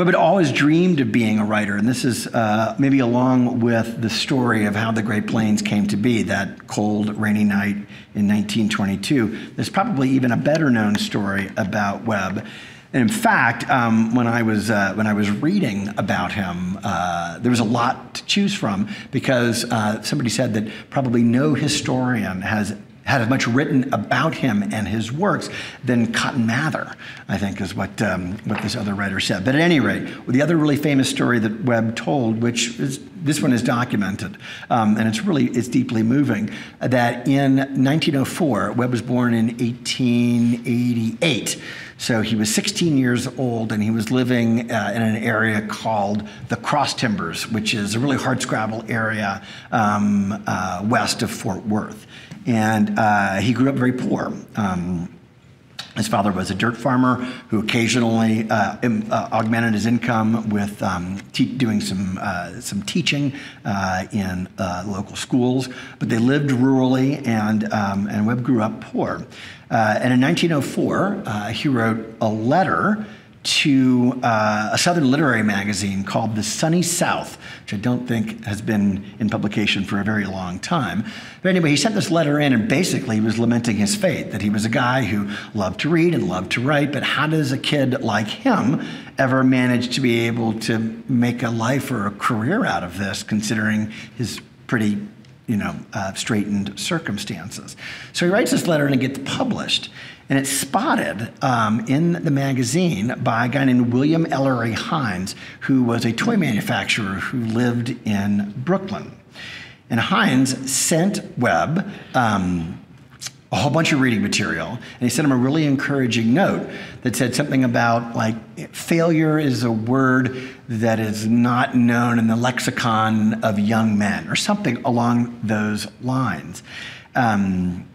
Webb had always dreamed of being a writer, and this is uh, maybe along with the story of how the Great Plains came to be, that cold, rainy night in 1922. There's probably even a better known story about Webb. And in fact, um, when, I was, uh, when I was reading about him, uh, there was a lot to choose from because uh, somebody said that probably no historian has had as much written about him and his works than Cotton Mather, I think is what, um, what this other writer said. But at any rate, the other really famous story that Webb told, which is, this one is documented, um, and it's really, it's deeply moving, that in 1904, Webb was born in 1888. So he was 16 years old and he was living uh, in an area called the Cross Timbers, which is a really hardscrabble area um, uh, west of Fort Worth. And uh, he grew up very poor. Um, his father was a dirt farmer who occasionally uh, uh, augmented his income with um, doing some, uh, some teaching uh, in uh, local schools. But they lived rurally, and, um, and Webb grew up poor. Uh, and in 1904, he wrote a letter to uh, a Southern literary magazine called The Sunny South, which I don't think has been in publication for a very long time. But anyway, he sent this letter in and basically he was lamenting his fate that he was a guy who loved to read and loved to write, but how does a kid like him ever manage to be able to make a life or a career out of this, considering his pretty you know, uh, straightened circumstances. So he writes this letter and it gets published. And it's spotted um, in the magazine by a guy named William Ellery Hinds, who was a toy manufacturer who lived in Brooklyn. And Hinds sent Webb um, a whole bunch of reading material, and he sent him a really encouraging note that said something about like failure is a word that is not known in the lexicon of young men, or something along those lines. Um,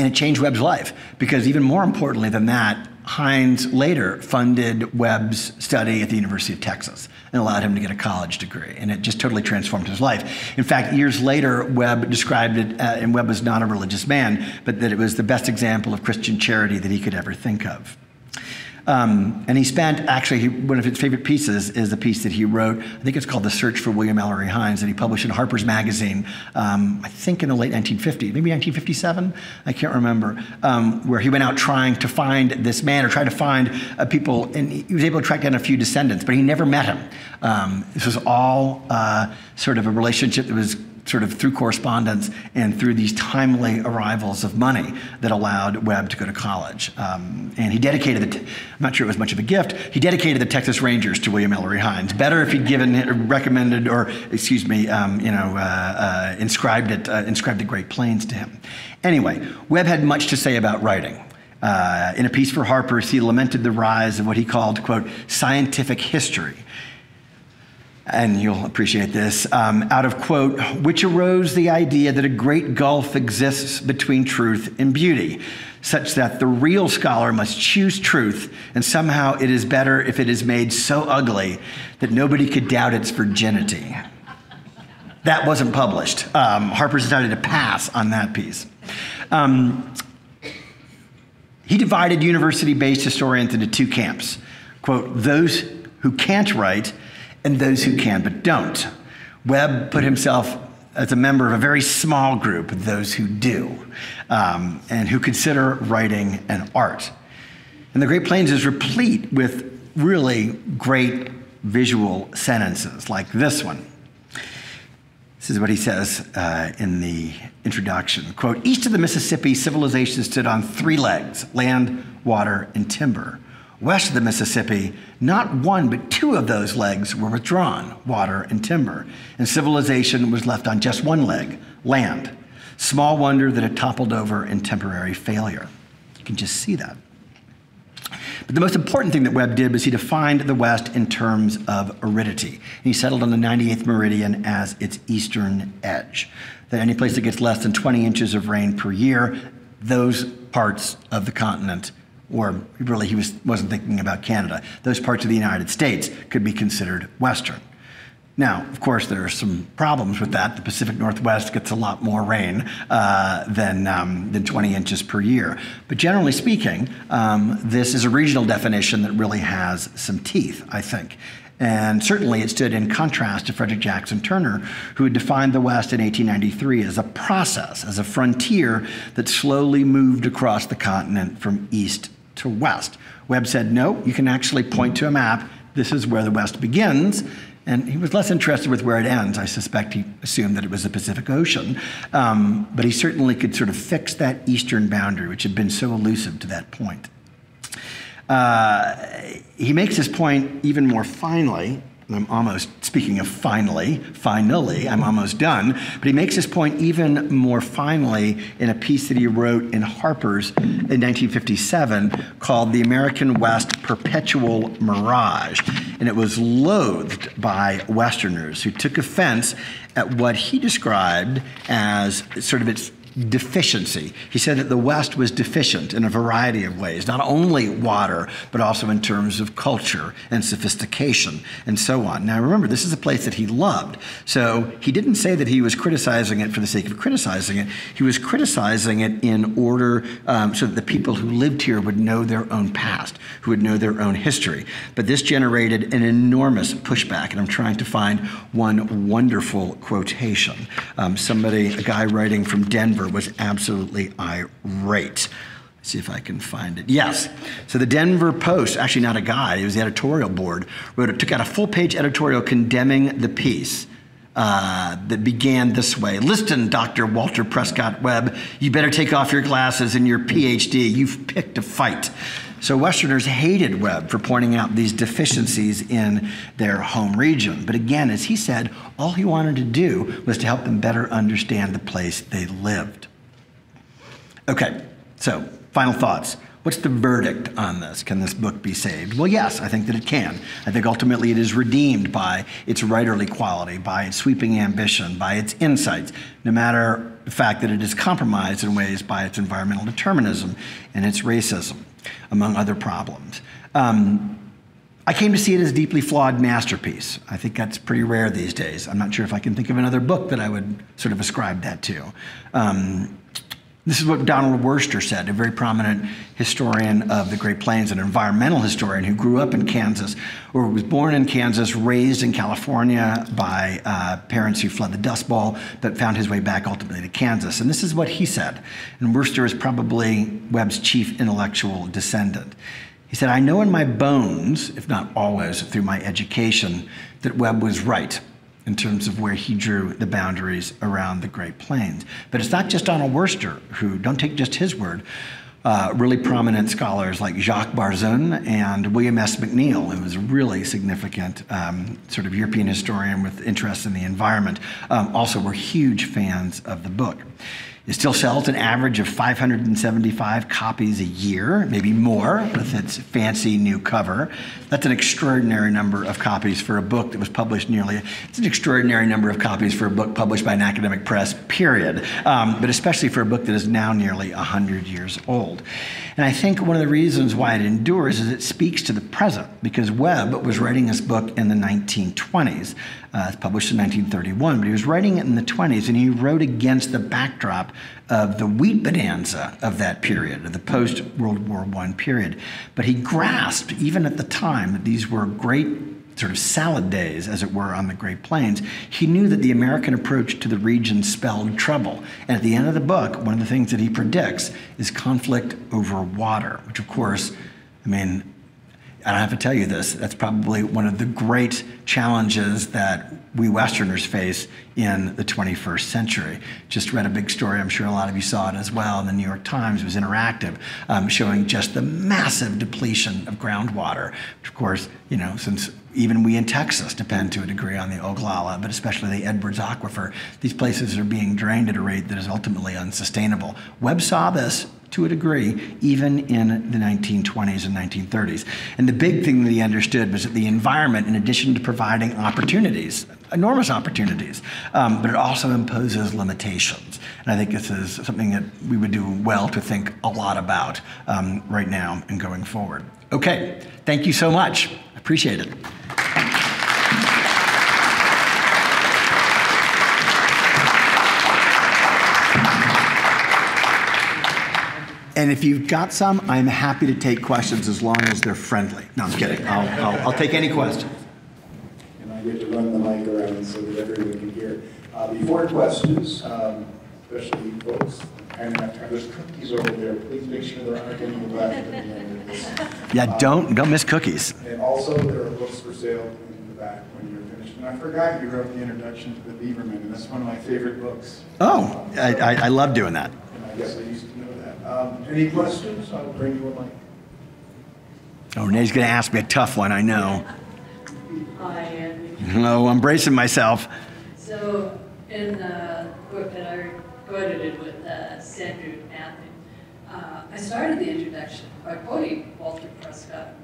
and it changed Webb's life because, even more importantly than that, Hinds later funded Webb's study at the University of Texas and allowed him to get a college degree. And it just totally transformed his life. In fact, years later, Webb described it, uh, and Webb was not a religious man, but that it was the best example of Christian charity that he could ever think of. Um, and he spent, actually, he, one of his favorite pieces is the piece that he wrote. I think it's called The Search for William Ellery Hinds that he published in Harper's Magazine, um, I think in the late 1950s, maybe 1957, I can't remember, um, where he went out trying to find this man or trying to find uh, people, and he was able to track down a few descendants, but he never met him. Um, this was all uh, sort of a relationship that was sort of through correspondence and through these timely arrivals of money that allowed Webb to go to college. Um, and he dedicated, the, I'm not sure it was much of a gift, he dedicated the Texas Rangers to William Ellery Hinds. Better if he'd given, it, recommended, or excuse me, um, you know, uh, uh, inscribed it, uh, inscribed the Great Plains to him. Anyway, Webb had much to say about writing. Uh, in a piece for Harper's, he lamented the rise of what he called, quote, scientific history. And you'll appreciate this. Um, out of, quote, which arose the idea that a great gulf exists between truth and beauty, such that the real scholar must choose truth, and somehow it is better if it is made so ugly that nobody could doubt its virginity. That wasn't published. Um, Harper's decided to pass on that piece. Um, he divided university based historians into two camps quote, those who can't write and those who can but don't. Webb put himself as a member of a very small group of those who do um, and who consider writing an art. And the Great Plains is replete with really great visual sentences like this one. This is what he says uh, in the introduction. Quote, east of the Mississippi, civilization stood on three legs, land, water, and timber. West of the Mississippi, not one but two of those legs were withdrawn, water and timber, and civilization was left on just one leg, land. Small wonder that it toppled over in temporary failure. You can just see that. But the most important thing that Webb did was he defined the West in terms of aridity. And he settled on the 98th meridian as its eastern edge. That any place that gets less than 20 inches of rain per year, those parts of the continent, or really he was, wasn't thinking about Canada, those parts of the United States could be considered Western. Now, of course, there are some problems with that. The Pacific Northwest gets a lot more rain uh, than, um, than 20 inches per year. But generally speaking, um, this is a regional definition that really has some teeth, I think. And certainly it stood in contrast to Frederick Jackson Turner, who had defined the West in 1893 as a process, as a frontier that slowly moved across the continent from east to west. Webb said, no, you can actually point to a map. This is where the West begins and he was less interested with where it ends. I suspect he assumed that it was the Pacific Ocean. Um, but he certainly could sort of fix that eastern boundary, which had been so elusive to that point. Uh, he makes his point even more finely I'm almost, speaking of finally, finally, I'm almost done. But he makes this point even more finely in a piece that he wrote in Harper's in 1957 called The American West Perpetual Mirage. And it was loathed by Westerners who took offense at what he described as sort of its deficiency. He said that the West was deficient in a variety of ways, not only water, but also in terms of culture and sophistication and so on. Now, remember, this is a place that he loved. So he didn't say that he was criticizing it for the sake of criticizing it. He was criticizing it in order um, so that the people who lived here would know their own past, who would know their own history. But this generated an enormous pushback, and I'm trying to find one wonderful quotation. Um, somebody, a guy writing from Denver, was absolutely irate. Let's see if I can find it. Yes. So the Denver Post, actually not a guy, it was the editorial board, wrote it, took out a full page editorial condemning the piece. Uh, that began this way Listen, Dr. Walter Prescott Webb, you better take off your glasses and your PhD. You've picked a fight. So Westerners hated Webb for pointing out these deficiencies in their home region. But again, as he said, all he wanted to do was to help them better understand the place they lived. Okay, so final thoughts. What's the verdict on this? Can this book be saved? Well, yes, I think that it can. I think ultimately it is redeemed by its writerly quality, by its sweeping ambition, by its insights, no matter the fact that it is compromised in ways by its environmental determinism and its racism, among other problems. Um, I came to see it as a deeply flawed masterpiece. I think that's pretty rare these days. I'm not sure if I can think of another book that I would sort of ascribe that to. Um, this is what Donald Worster said, a very prominent historian of the Great Plains, an environmental historian who grew up in Kansas, or was born in Kansas, raised in California by uh, parents who fled the Dust Bowl, but found his way back ultimately to Kansas. And this is what he said. And Worster is probably Webb's chief intellectual descendant. He said, I know in my bones, if not always through my education, that Webb was right in terms of where he drew the boundaries around the Great Plains. But it's not just Donald Worster who, don't take just his word, uh, really prominent scholars like Jacques Barzun and William S. McNeill, who was a really significant um, sort of European historian with interest in the environment, um, also were huge fans of the book. It still sells an average of 575 copies a year, maybe more, with its fancy new cover. That's an extraordinary number of copies for a book that was published nearly, it's an extraordinary number of copies for a book published by an academic press, period. Um, but especially for a book that is now nearly 100 years old. And I think one of the reasons why it endures is it speaks to the present, because Webb was writing this book in the 1920s. Uh, it's published in 1931, but he was writing it in the 20s, and he wrote against the backdrop of the wheat bonanza of that period, of the post World War I period. But he grasped, even at the time, that these were great sort of salad days, as it were, on the Great Plains, he knew that the American approach to the region spelled trouble. And at the end of the book, one of the things that he predicts is conflict over water, which, of course, I mean, I don't have to tell you this, that's probably one of the great challenges that we Westerners face in the 21st century. Just read a big story, I'm sure a lot of you saw it as well, in the New York Times, was interactive, um, showing just the massive depletion of groundwater, which of course, you know, since even we in Texas depend to a degree on the Ogallala, but especially the Edwards Aquifer, these places are being drained at a rate that is ultimately unsustainable. Webb saw this to a degree, even in the 1920s and 1930s. And the big thing that he understood was that the environment, in addition to providing opportunities, enormous opportunities, um, but it also imposes limitations. And I think this is something that we would do well to think a lot about um, right now and going forward. Okay, thank you so much. Appreciate it. And if you've got some, I'm happy to take questions as long as they're friendly. No, I'm kidding. I'll, I'll, I'll take any questions. And I get to run the mic around so that everyone can hear. Uh, before questions, um, especially folks, and there's cookies over there. Please make sure there aren't any left at the end of this. Yeah, don't don't miss cookies. And also, there are books for sale in the back when you're finished. And I forgot you wrote the introduction to the Beaver Men, and that's one of my favorite books. Oh, I, I, I love doing that. And I guess I used to that. Um, any questions? I'll bring you a mic. Oh, Renee's going to ask me a tough one, I know. Hi, Andy. Oh, I'm bracing myself. So, in the book that I co-edited with uh, Sandra Matthew, uh, I started the introduction by quoting Walter Prescott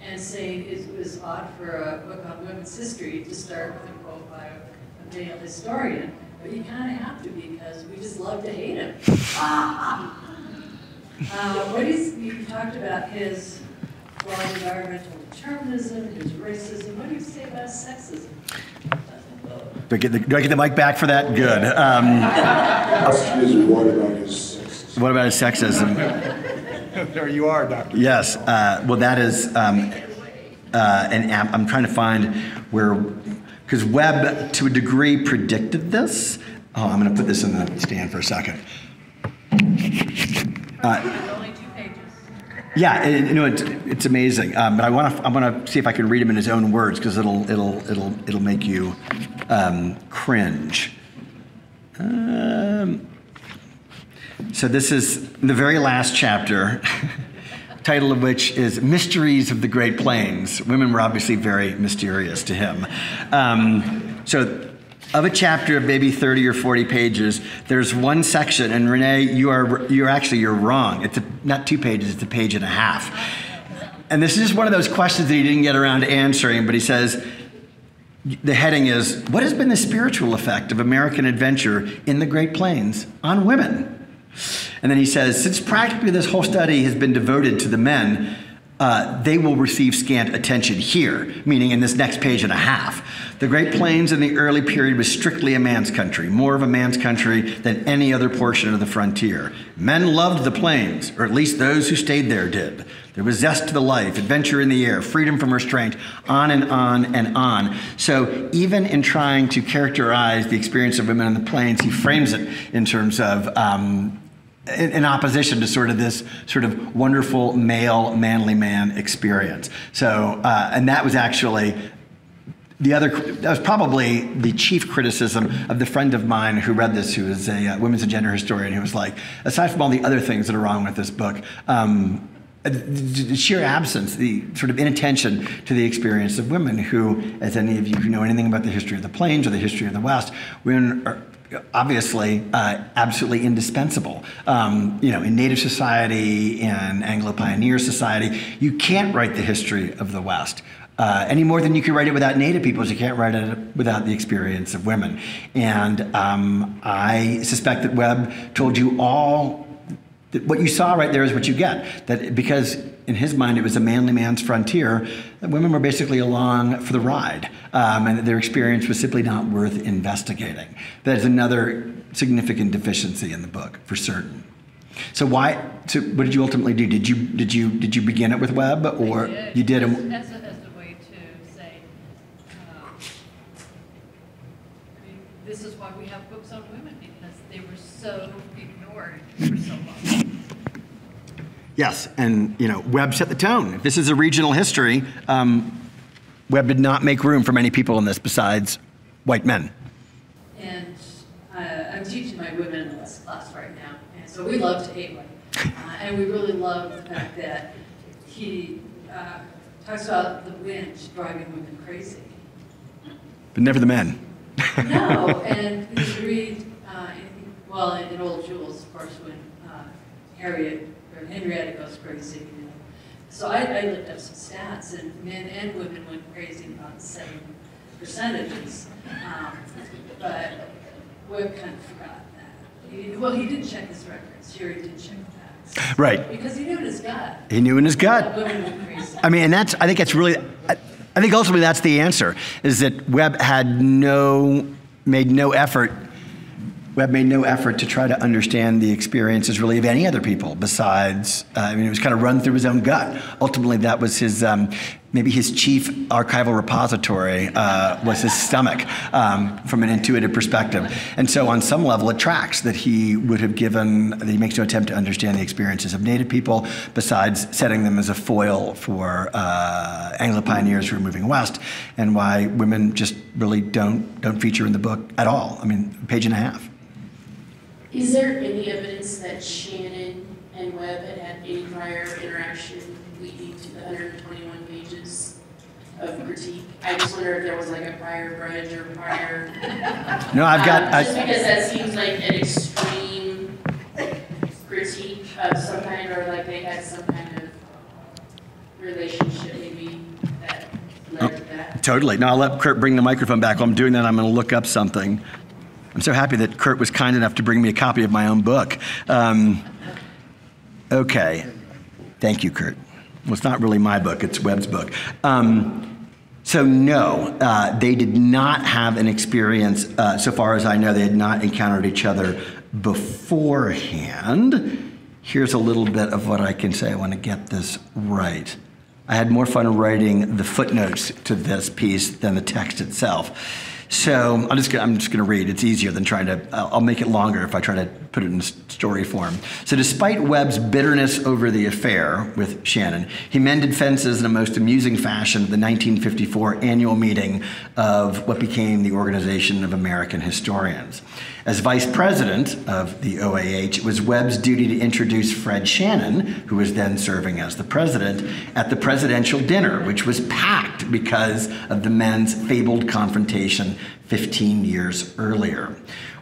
and saying it was odd for a book on women's history to start with a quote by a male historian, but you kind of have to because we just love to hate him. Uh, what is, you talked about his flawed environmental determinism, his racism. What do you say about sexism? Do I get the, do I get the mic back for that? Good. Um, what about his sex? what about his sexism? There you are, Doctor. Yes. Uh, well, that is, um, uh, and I'm, I'm trying to find where, because Webb, to a degree, predicted this. Oh, I'm going to put this in the stand for a second. Only. Yeah, it, you know it's, it's amazing. Um, but I want to I want to see if I can read him in his own words because it'll it'll it'll it'll make you um, cringe. Um, so this is the very last chapter, title of which is "Mysteries of the Great Plains." Women were obviously very mysterious to him. Um, so of a chapter of maybe 30 or 40 pages, there's one section, and Renee, you are you're actually you're wrong. It's a, not two pages; it's a page and a half. And this is just one of those questions that he didn't get around to answering, but he says. The heading is What has been the spiritual effect of American adventure in the Great Plains on women? And then he says, Since practically this whole study has been devoted to the men, uh, they will receive scant attention here, meaning in this next page and a half. The Great Plains in the early period was strictly a man's country, more of a man's country than any other portion of the frontier. Men loved the plains, or at least those who stayed there did. There was zest to the life, adventure in the air, freedom from restraint, on and on and on. So, even in trying to characterize the experience of women on the plains, he frames it in terms of um, in, in opposition to sort of this sort of wonderful male, manly man experience. So, uh, and that was actually the other that was probably the chief criticism of the friend of mine who read this who is a uh, women's and gender historian who was like aside from all the other things that are wrong with this book um, the, the sheer absence the sort of inattention to the experience of women who as any of you who know anything about the history of the plains or the history of the west women are obviously uh, absolutely indispensable. Um, you know, in Native society, in Anglo Pioneer society, you can't write the history of the West. Uh, any more than you can write it without Native peoples, you can't write it without the experience of women. And um, I suspect that Webb told you all that what you saw right there is what you get. That because in his mind it was a manly man's frontier, that women were basically along for the ride, um, and that their experience was simply not worth investigating. That is another significant deficiency in the book, for certain. So why? So what did you ultimately do? Did you did you did you begin it with Webb, or did. you did? As, as, a, as a way to say, um, I mean, this is why we have books on women, because they were so ignored for so long. Yes, and you know, Webb set the tone. If this is a regional history, um, Webb did not make room for many people in this besides white men. And uh, I'm teaching my women in the West class right now, and so we love to hate Webb. Uh, and we really love the fact that he uh, talks about the wind driving women crazy. But never the men. No, and you read, uh, in, well, in, Old Jules, of course, when uh, Harriet or Henrietta goes crazy. You know. So I, I looked up some stats, and men and women went crazy about the same percentages. Um, but Webb kind of forgot that. He, well, he didn't check his records. Sure, he did check the facts. Right. Because he knew in his gut. He knew in his gut. I mean, and that's, I think that's really, I, I think ultimately that's the answer, is that Webb had no, made no effort, Webb made no effort to try to understand the experiences really of any other people besides, uh, I mean, it was kind of run through his own gut. Ultimately, that was his, um, maybe his chief archival repository uh, was his stomach um, from an intuitive perspective. And so on some level, it tracks that he would have given, that he makes no attempt to understand the experiences of Native people besides setting them as a foil for uh, Anglo pioneers who are moving west and why women just really don't, don't feature in the book at all. I mean, page and a half. Is there any evidence that Shannon and Webb had had any prior interaction leading to the 121 pages of critique? I just wonder if there was like a prior grudge or prior. No, I've got, Um, I- Just because that seems like an extreme critique of some kind, or like they had some kind of relationship maybe that led to that. Totally. Now I'll let Kurt bring the microphone back. While I'm doing that, I'm going to look up something. I'm so happy that Kurt was kind enough to bring me a copy of my own book. Um, okay. Thank you, Kurt. Well, it's not really my book, it's Webb's book. Um, so, no, uh, they did not have an experience, uh, so far as I know, they had not encountered each other beforehand. Here's a little bit of what I can say. I want to get this right. I had more fun writing the footnotes to this piece than the text itself. So I'm just gonna, I'm just going to read. It's easier than trying to. I'll I'll make it longer if I try to put it in story form. So despite Webb's bitterness over the affair with Shannon, he mended fences in a most amusing fashion at the 1954 annual meeting of what became the Organization of American Historians. As vice president of the OAH, it was Webb's duty to introduce Fred Shannon, who was then serving as the president, at the presidential dinner, which was packed because of the men's fabled confrontation 15 years earlier.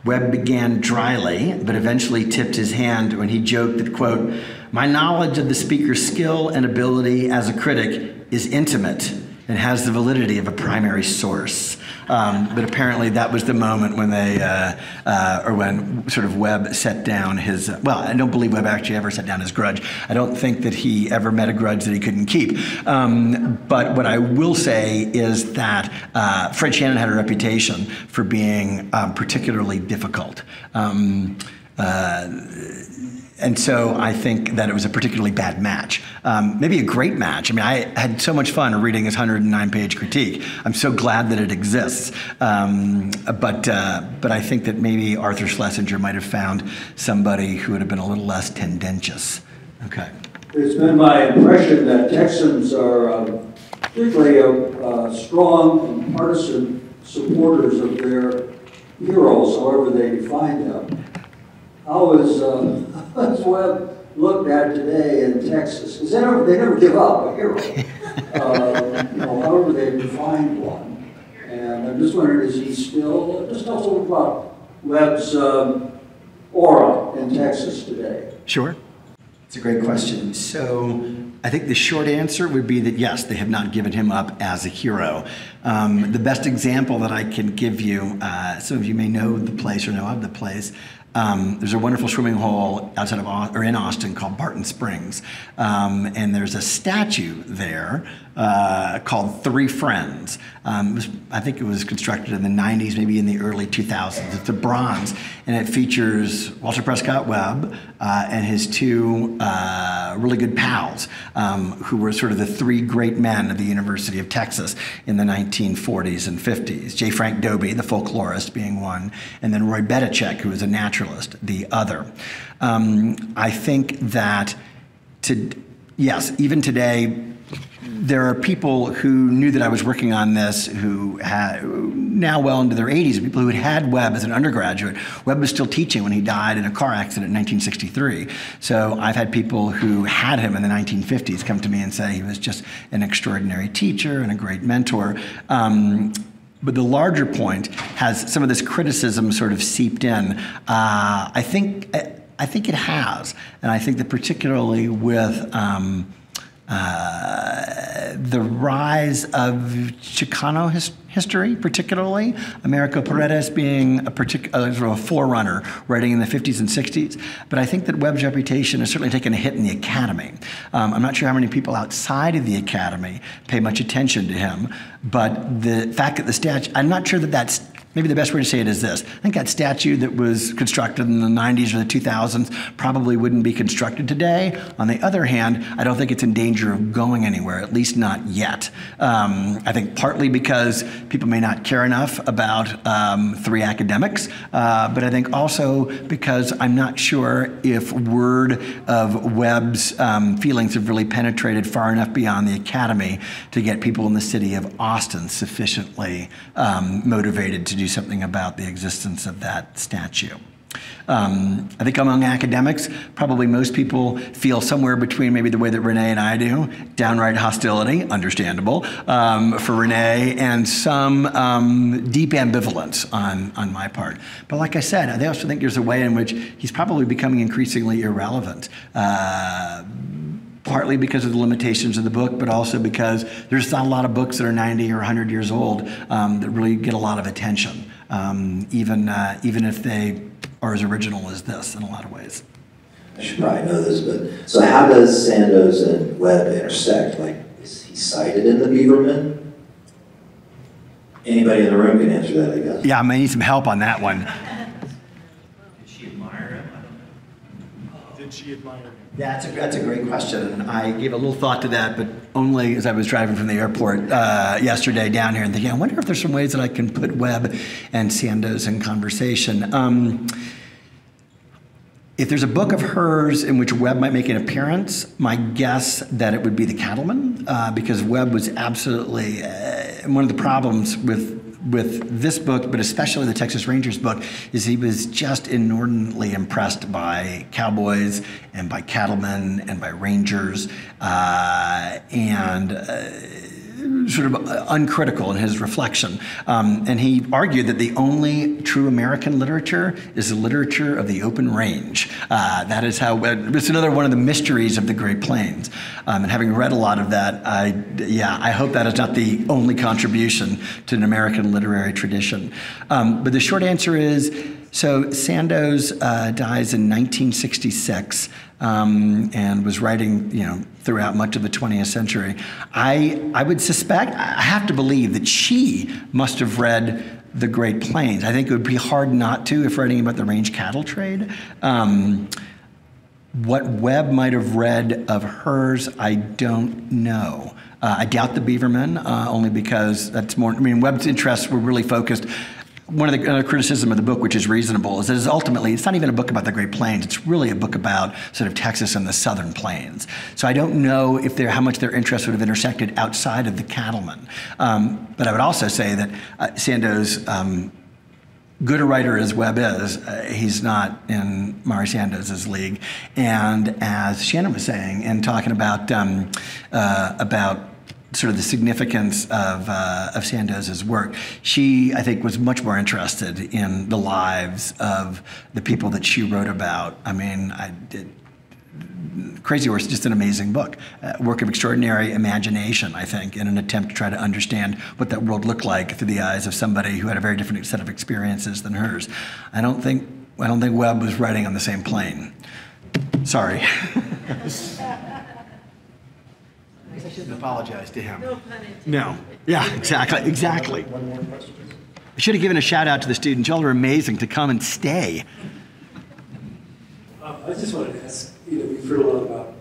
Webb began dryly, but eventually tipped his hand when he joked that, quote, my knowledge of the speaker's skill and ability as a critic is intimate and has the validity of a primary source. Um, but apparently, that was the moment when they, uh, uh, or when sort of Webb set down his. Uh, well, I don't believe Webb actually ever set down his grudge. I don't think that he ever met a grudge that he couldn't keep. Um, but what I will say is that uh, Fred Shannon had a reputation for being um, particularly difficult. And so I think that it was a particularly bad match. Um, maybe a great match. I mean, I had so much fun reading his 109 page critique. I'm so glad that it exists. Um, but, uh, but I think that maybe Arthur Schlesinger might have found somebody who would have been a little less tendentious. Okay. It's been my impression that Texans are um, particularly uh, uh, strong and partisan supporters of their heroes, however they define them. How is, uh, how is Webb looked at today in Texas? Because they never, they never give up a hero, uh, you know, however they define one. And I'm just wondering, is he still, just tell us a little about Webb's um, aura in Texas today? Sure. It's a great question. So I think the short answer would be that yes, they have not given him up as a hero. Um, the best example that I can give you, uh, some of you may know the place or know of the place. Um, there's a wonderful swimming hole outside of or in Austin called Barton Springs, um, and there's a statue there uh, called Three Friends. Um, was, I think it was constructed in the 90s, maybe in the early 2000s. It's a bronze, and it features Walter Prescott Webb uh, and his two uh, really good pals, um, who were sort of the three great men of the University of Texas in the 1940s and 50s. J. Frank Dobie, the folklorist, being one, and then Roy Bedichek, who was a naturalist, the other. Um, I think that to yes, even today, there are people who knew that I was working on this who had now well into their 80s, people who had had Webb as an undergraduate. Webb was still teaching when he died in a car accident in 1963. So I've had people who had him in the 1950s come to me and say he was just an extraordinary teacher and a great mentor. Um, but the larger point has some of this criticism sort of seeped in. Uh, I think I think it has, and I think that particularly with. Um, uh, the rise of Chicano his, history, particularly Americo Paredes being a particular uh, sort of a forerunner, writing in the 50s and 60s. But I think that Webb's reputation has certainly taken a hit in the academy. Um, I'm not sure how many people outside of the academy pay much attention to him, but the fact that the statue, I'm not sure that that's Maybe the best way to say it is this. I think that statue that was constructed in the 90s or the 2000s probably wouldn't be constructed today. On the other hand, I don't think it's in danger of going anywhere, at least not yet. Um, I think partly because people may not care enough about um, three academics, uh, but I think also because I'm not sure if word of Webb's um, feelings have really penetrated far enough beyond the academy to get people in the city of Austin sufficiently um, motivated to do something about the existence of that statue. Um, I think among academics, probably most people feel somewhere between maybe the way that Renee and I do, downright hostility, understandable, um, for Renee, and some um, deep ambivalence on, on my part. But like I said, I also think there's a way in which he's probably becoming increasingly irrelevant. Uh, partly because of the limitations of the book, but also because there's not a lot of books that are 90 or 100 years old um, that really get a lot of attention, um, even, uh, even if they are as original as this in a lot of ways. I should probably know this, but so how does Sandoz and Webb intersect? Like, is he cited in the Beaver Men? Anybody in the room can answer that, I guess. Yeah, I may need some help on that one. Did she admire him? I don't know. Did she admire that's a, that's a great question. I gave a little thought to that, but only as I was driving from the airport uh, yesterday down here and thinking, I wonder if there's some ways that I can put Webb and Sandoz in conversation. Um, if there's a book of hers in which Webb might make an appearance, my guess that it would be The Cattlemen, uh, because Webb was absolutely uh, one of the problems with with this book, but especially the Texas Rangers book, is he was just inordinately impressed by cowboys and by cattlemen and by rangers, uh, and. Uh, sort of uncritical in his reflection. Um, and he argued that the only true American literature is the literature of the open range. Uh, that is how, it's another one of the mysteries of the Great Plains. Um, and having read a lot of that, I, yeah, I hope that is not the only contribution to an American literary tradition. Um, but the short answer is so Sandoz uh, dies in 1966 um, and was writing, you know, throughout much of the 20th century. I, I would suspect, I have to believe that she must have read the Great Plains. I think it would be hard not to if writing about the range cattle trade. Um, what Webb might have read of hers, I don't know. Uh, I doubt the Beaver Men, uh, only because that's more, I mean, Webb's interests were really focused one of the uh, criticism of the book, which is reasonable, is that it's ultimately it's not even a book about the Great Plains. It's really a book about sort of Texas and the Southern Plains. So I don't know if how much their interests would have intersected outside of the cattlemen. Um, but I would also say that uh, Sandoz. Um, good a writer as Webb is, uh, he's not in Mari Sandoz's league. And as Shannon was saying, and talking about um, uh, about sort of the significance of, uh, of Sandoz's work. She, I think, was much more interested in the lives of the people that she wrote about. I mean, I did. Crazy Horse is just an amazing book, a work of extraordinary imagination, I think, in an attempt to try to understand what that world looked like through the eyes of somebody who had a very different set of experiences than hers. I don't think I don't think Webb was writing on the same plane. Sorry. I guess I shouldn't apologize to him. No pun intended. No. Yeah, exactly, exactly. One more question. I should have given a shout out to the students. Y'all are amazing to come and stay. Um, I just wanted to ask, you know, we've heard a lot about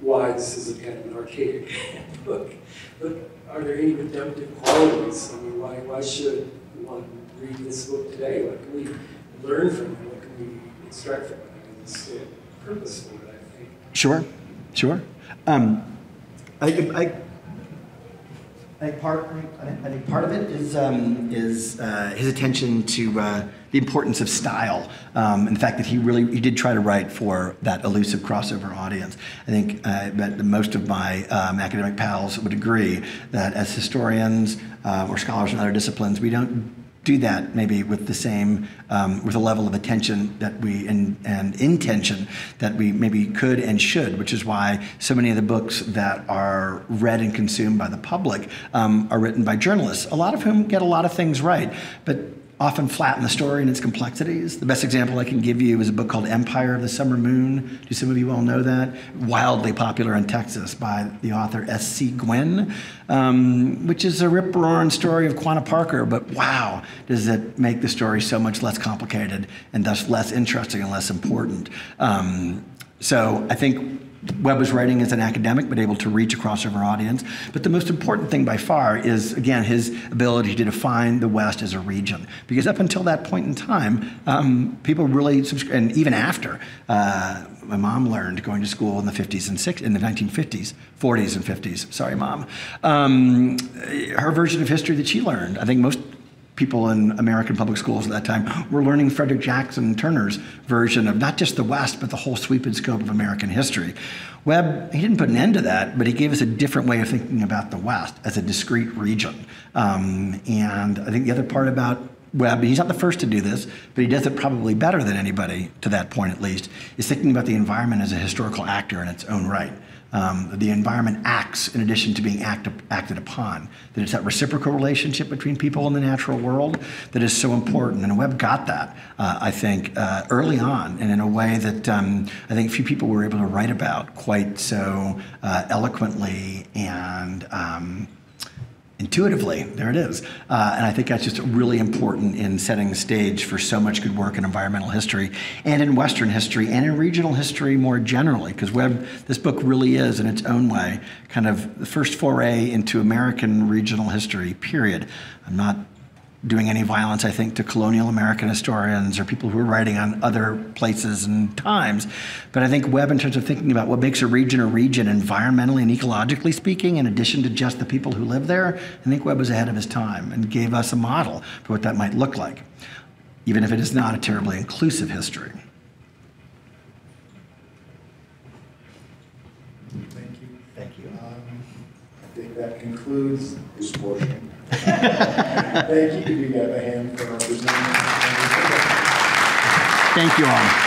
why this is a kind of an archaic book, but are there any redemptive qualities? I mean, why, why should one read this book today? What can we learn from it? What can we extract from it? I mean, it's purposeful, I think. Sure, sure. Um, I, I, I think part, I part of it is, um, is uh, his attention to uh, the importance of style um, and the fact that he really he did try to write for that elusive crossover audience. I think uh, that most of my um, academic pals would agree that as historians uh, or scholars in other disciplines, we don't do that maybe with the same um, with a level of attention that we and, and intention that we maybe could and should which is why so many of the books that are read and consumed by the public um, are written by journalists a lot of whom get a lot of things right. But often flatten the story and its complexities. The best example I can give you is a book called Empire of the Summer Moon. Do some of you all know that? Wildly popular in Texas by the author S.C. Gwynne, um, which is a rip roaring story of Quanah Parker, but wow, does it make the story so much less complicated and thus less interesting and less important. Um, so I think Webb was writing as an academic, but able to reach a crossover audience. But the most important thing by far is, again, his ability to define the West as a region. Because up until that point in time, um, people really, and even after, uh, my mom learned going to school in the 50s and 60s, in the 1950s, 40s and 50s. Sorry, mom. Um, her version of history that she learned, I think most people in American public schools at that time were learning Frederick Jackson Turner's version of not just the West, but the whole sweep and scope of American history. Webb, he didn't put an end to that, but he gave us a different way of thinking about the West as a discrete region. Um, and I think the other part about Webb, he's not the first to do this, but he does it probably better than anybody to that point at least, is thinking about the environment as a historical actor in its own right. Um, the environment acts in addition to being act, acted upon. That it's that reciprocal relationship between people and the natural world that is so important. And Webb got that, uh, I think, uh, early on, and in a way that um, I think few people were able to write about quite so uh, eloquently and. Um, intuitively. There it is. Uh, and I think that's just really important in setting the stage for so much good work in environmental history and in Western history and in regional history more generally. Because Webb, this book really is, in its own way, kind of the first foray into American regional history, period. I'm not doing any violence, I think, to colonial American historians or people who are writing on other places and times. But I think Webb, in terms of thinking about what makes a region a region environmentally and ecologically speaking, in addition to just the people who live there, I think Webb was ahead of his time and gave us a model for what that might look like, even if it is not a terribly inclusive history. Thank you. Thank you. Um, I think that concludes this portion. Thank you. Hand for representing. Thank you all.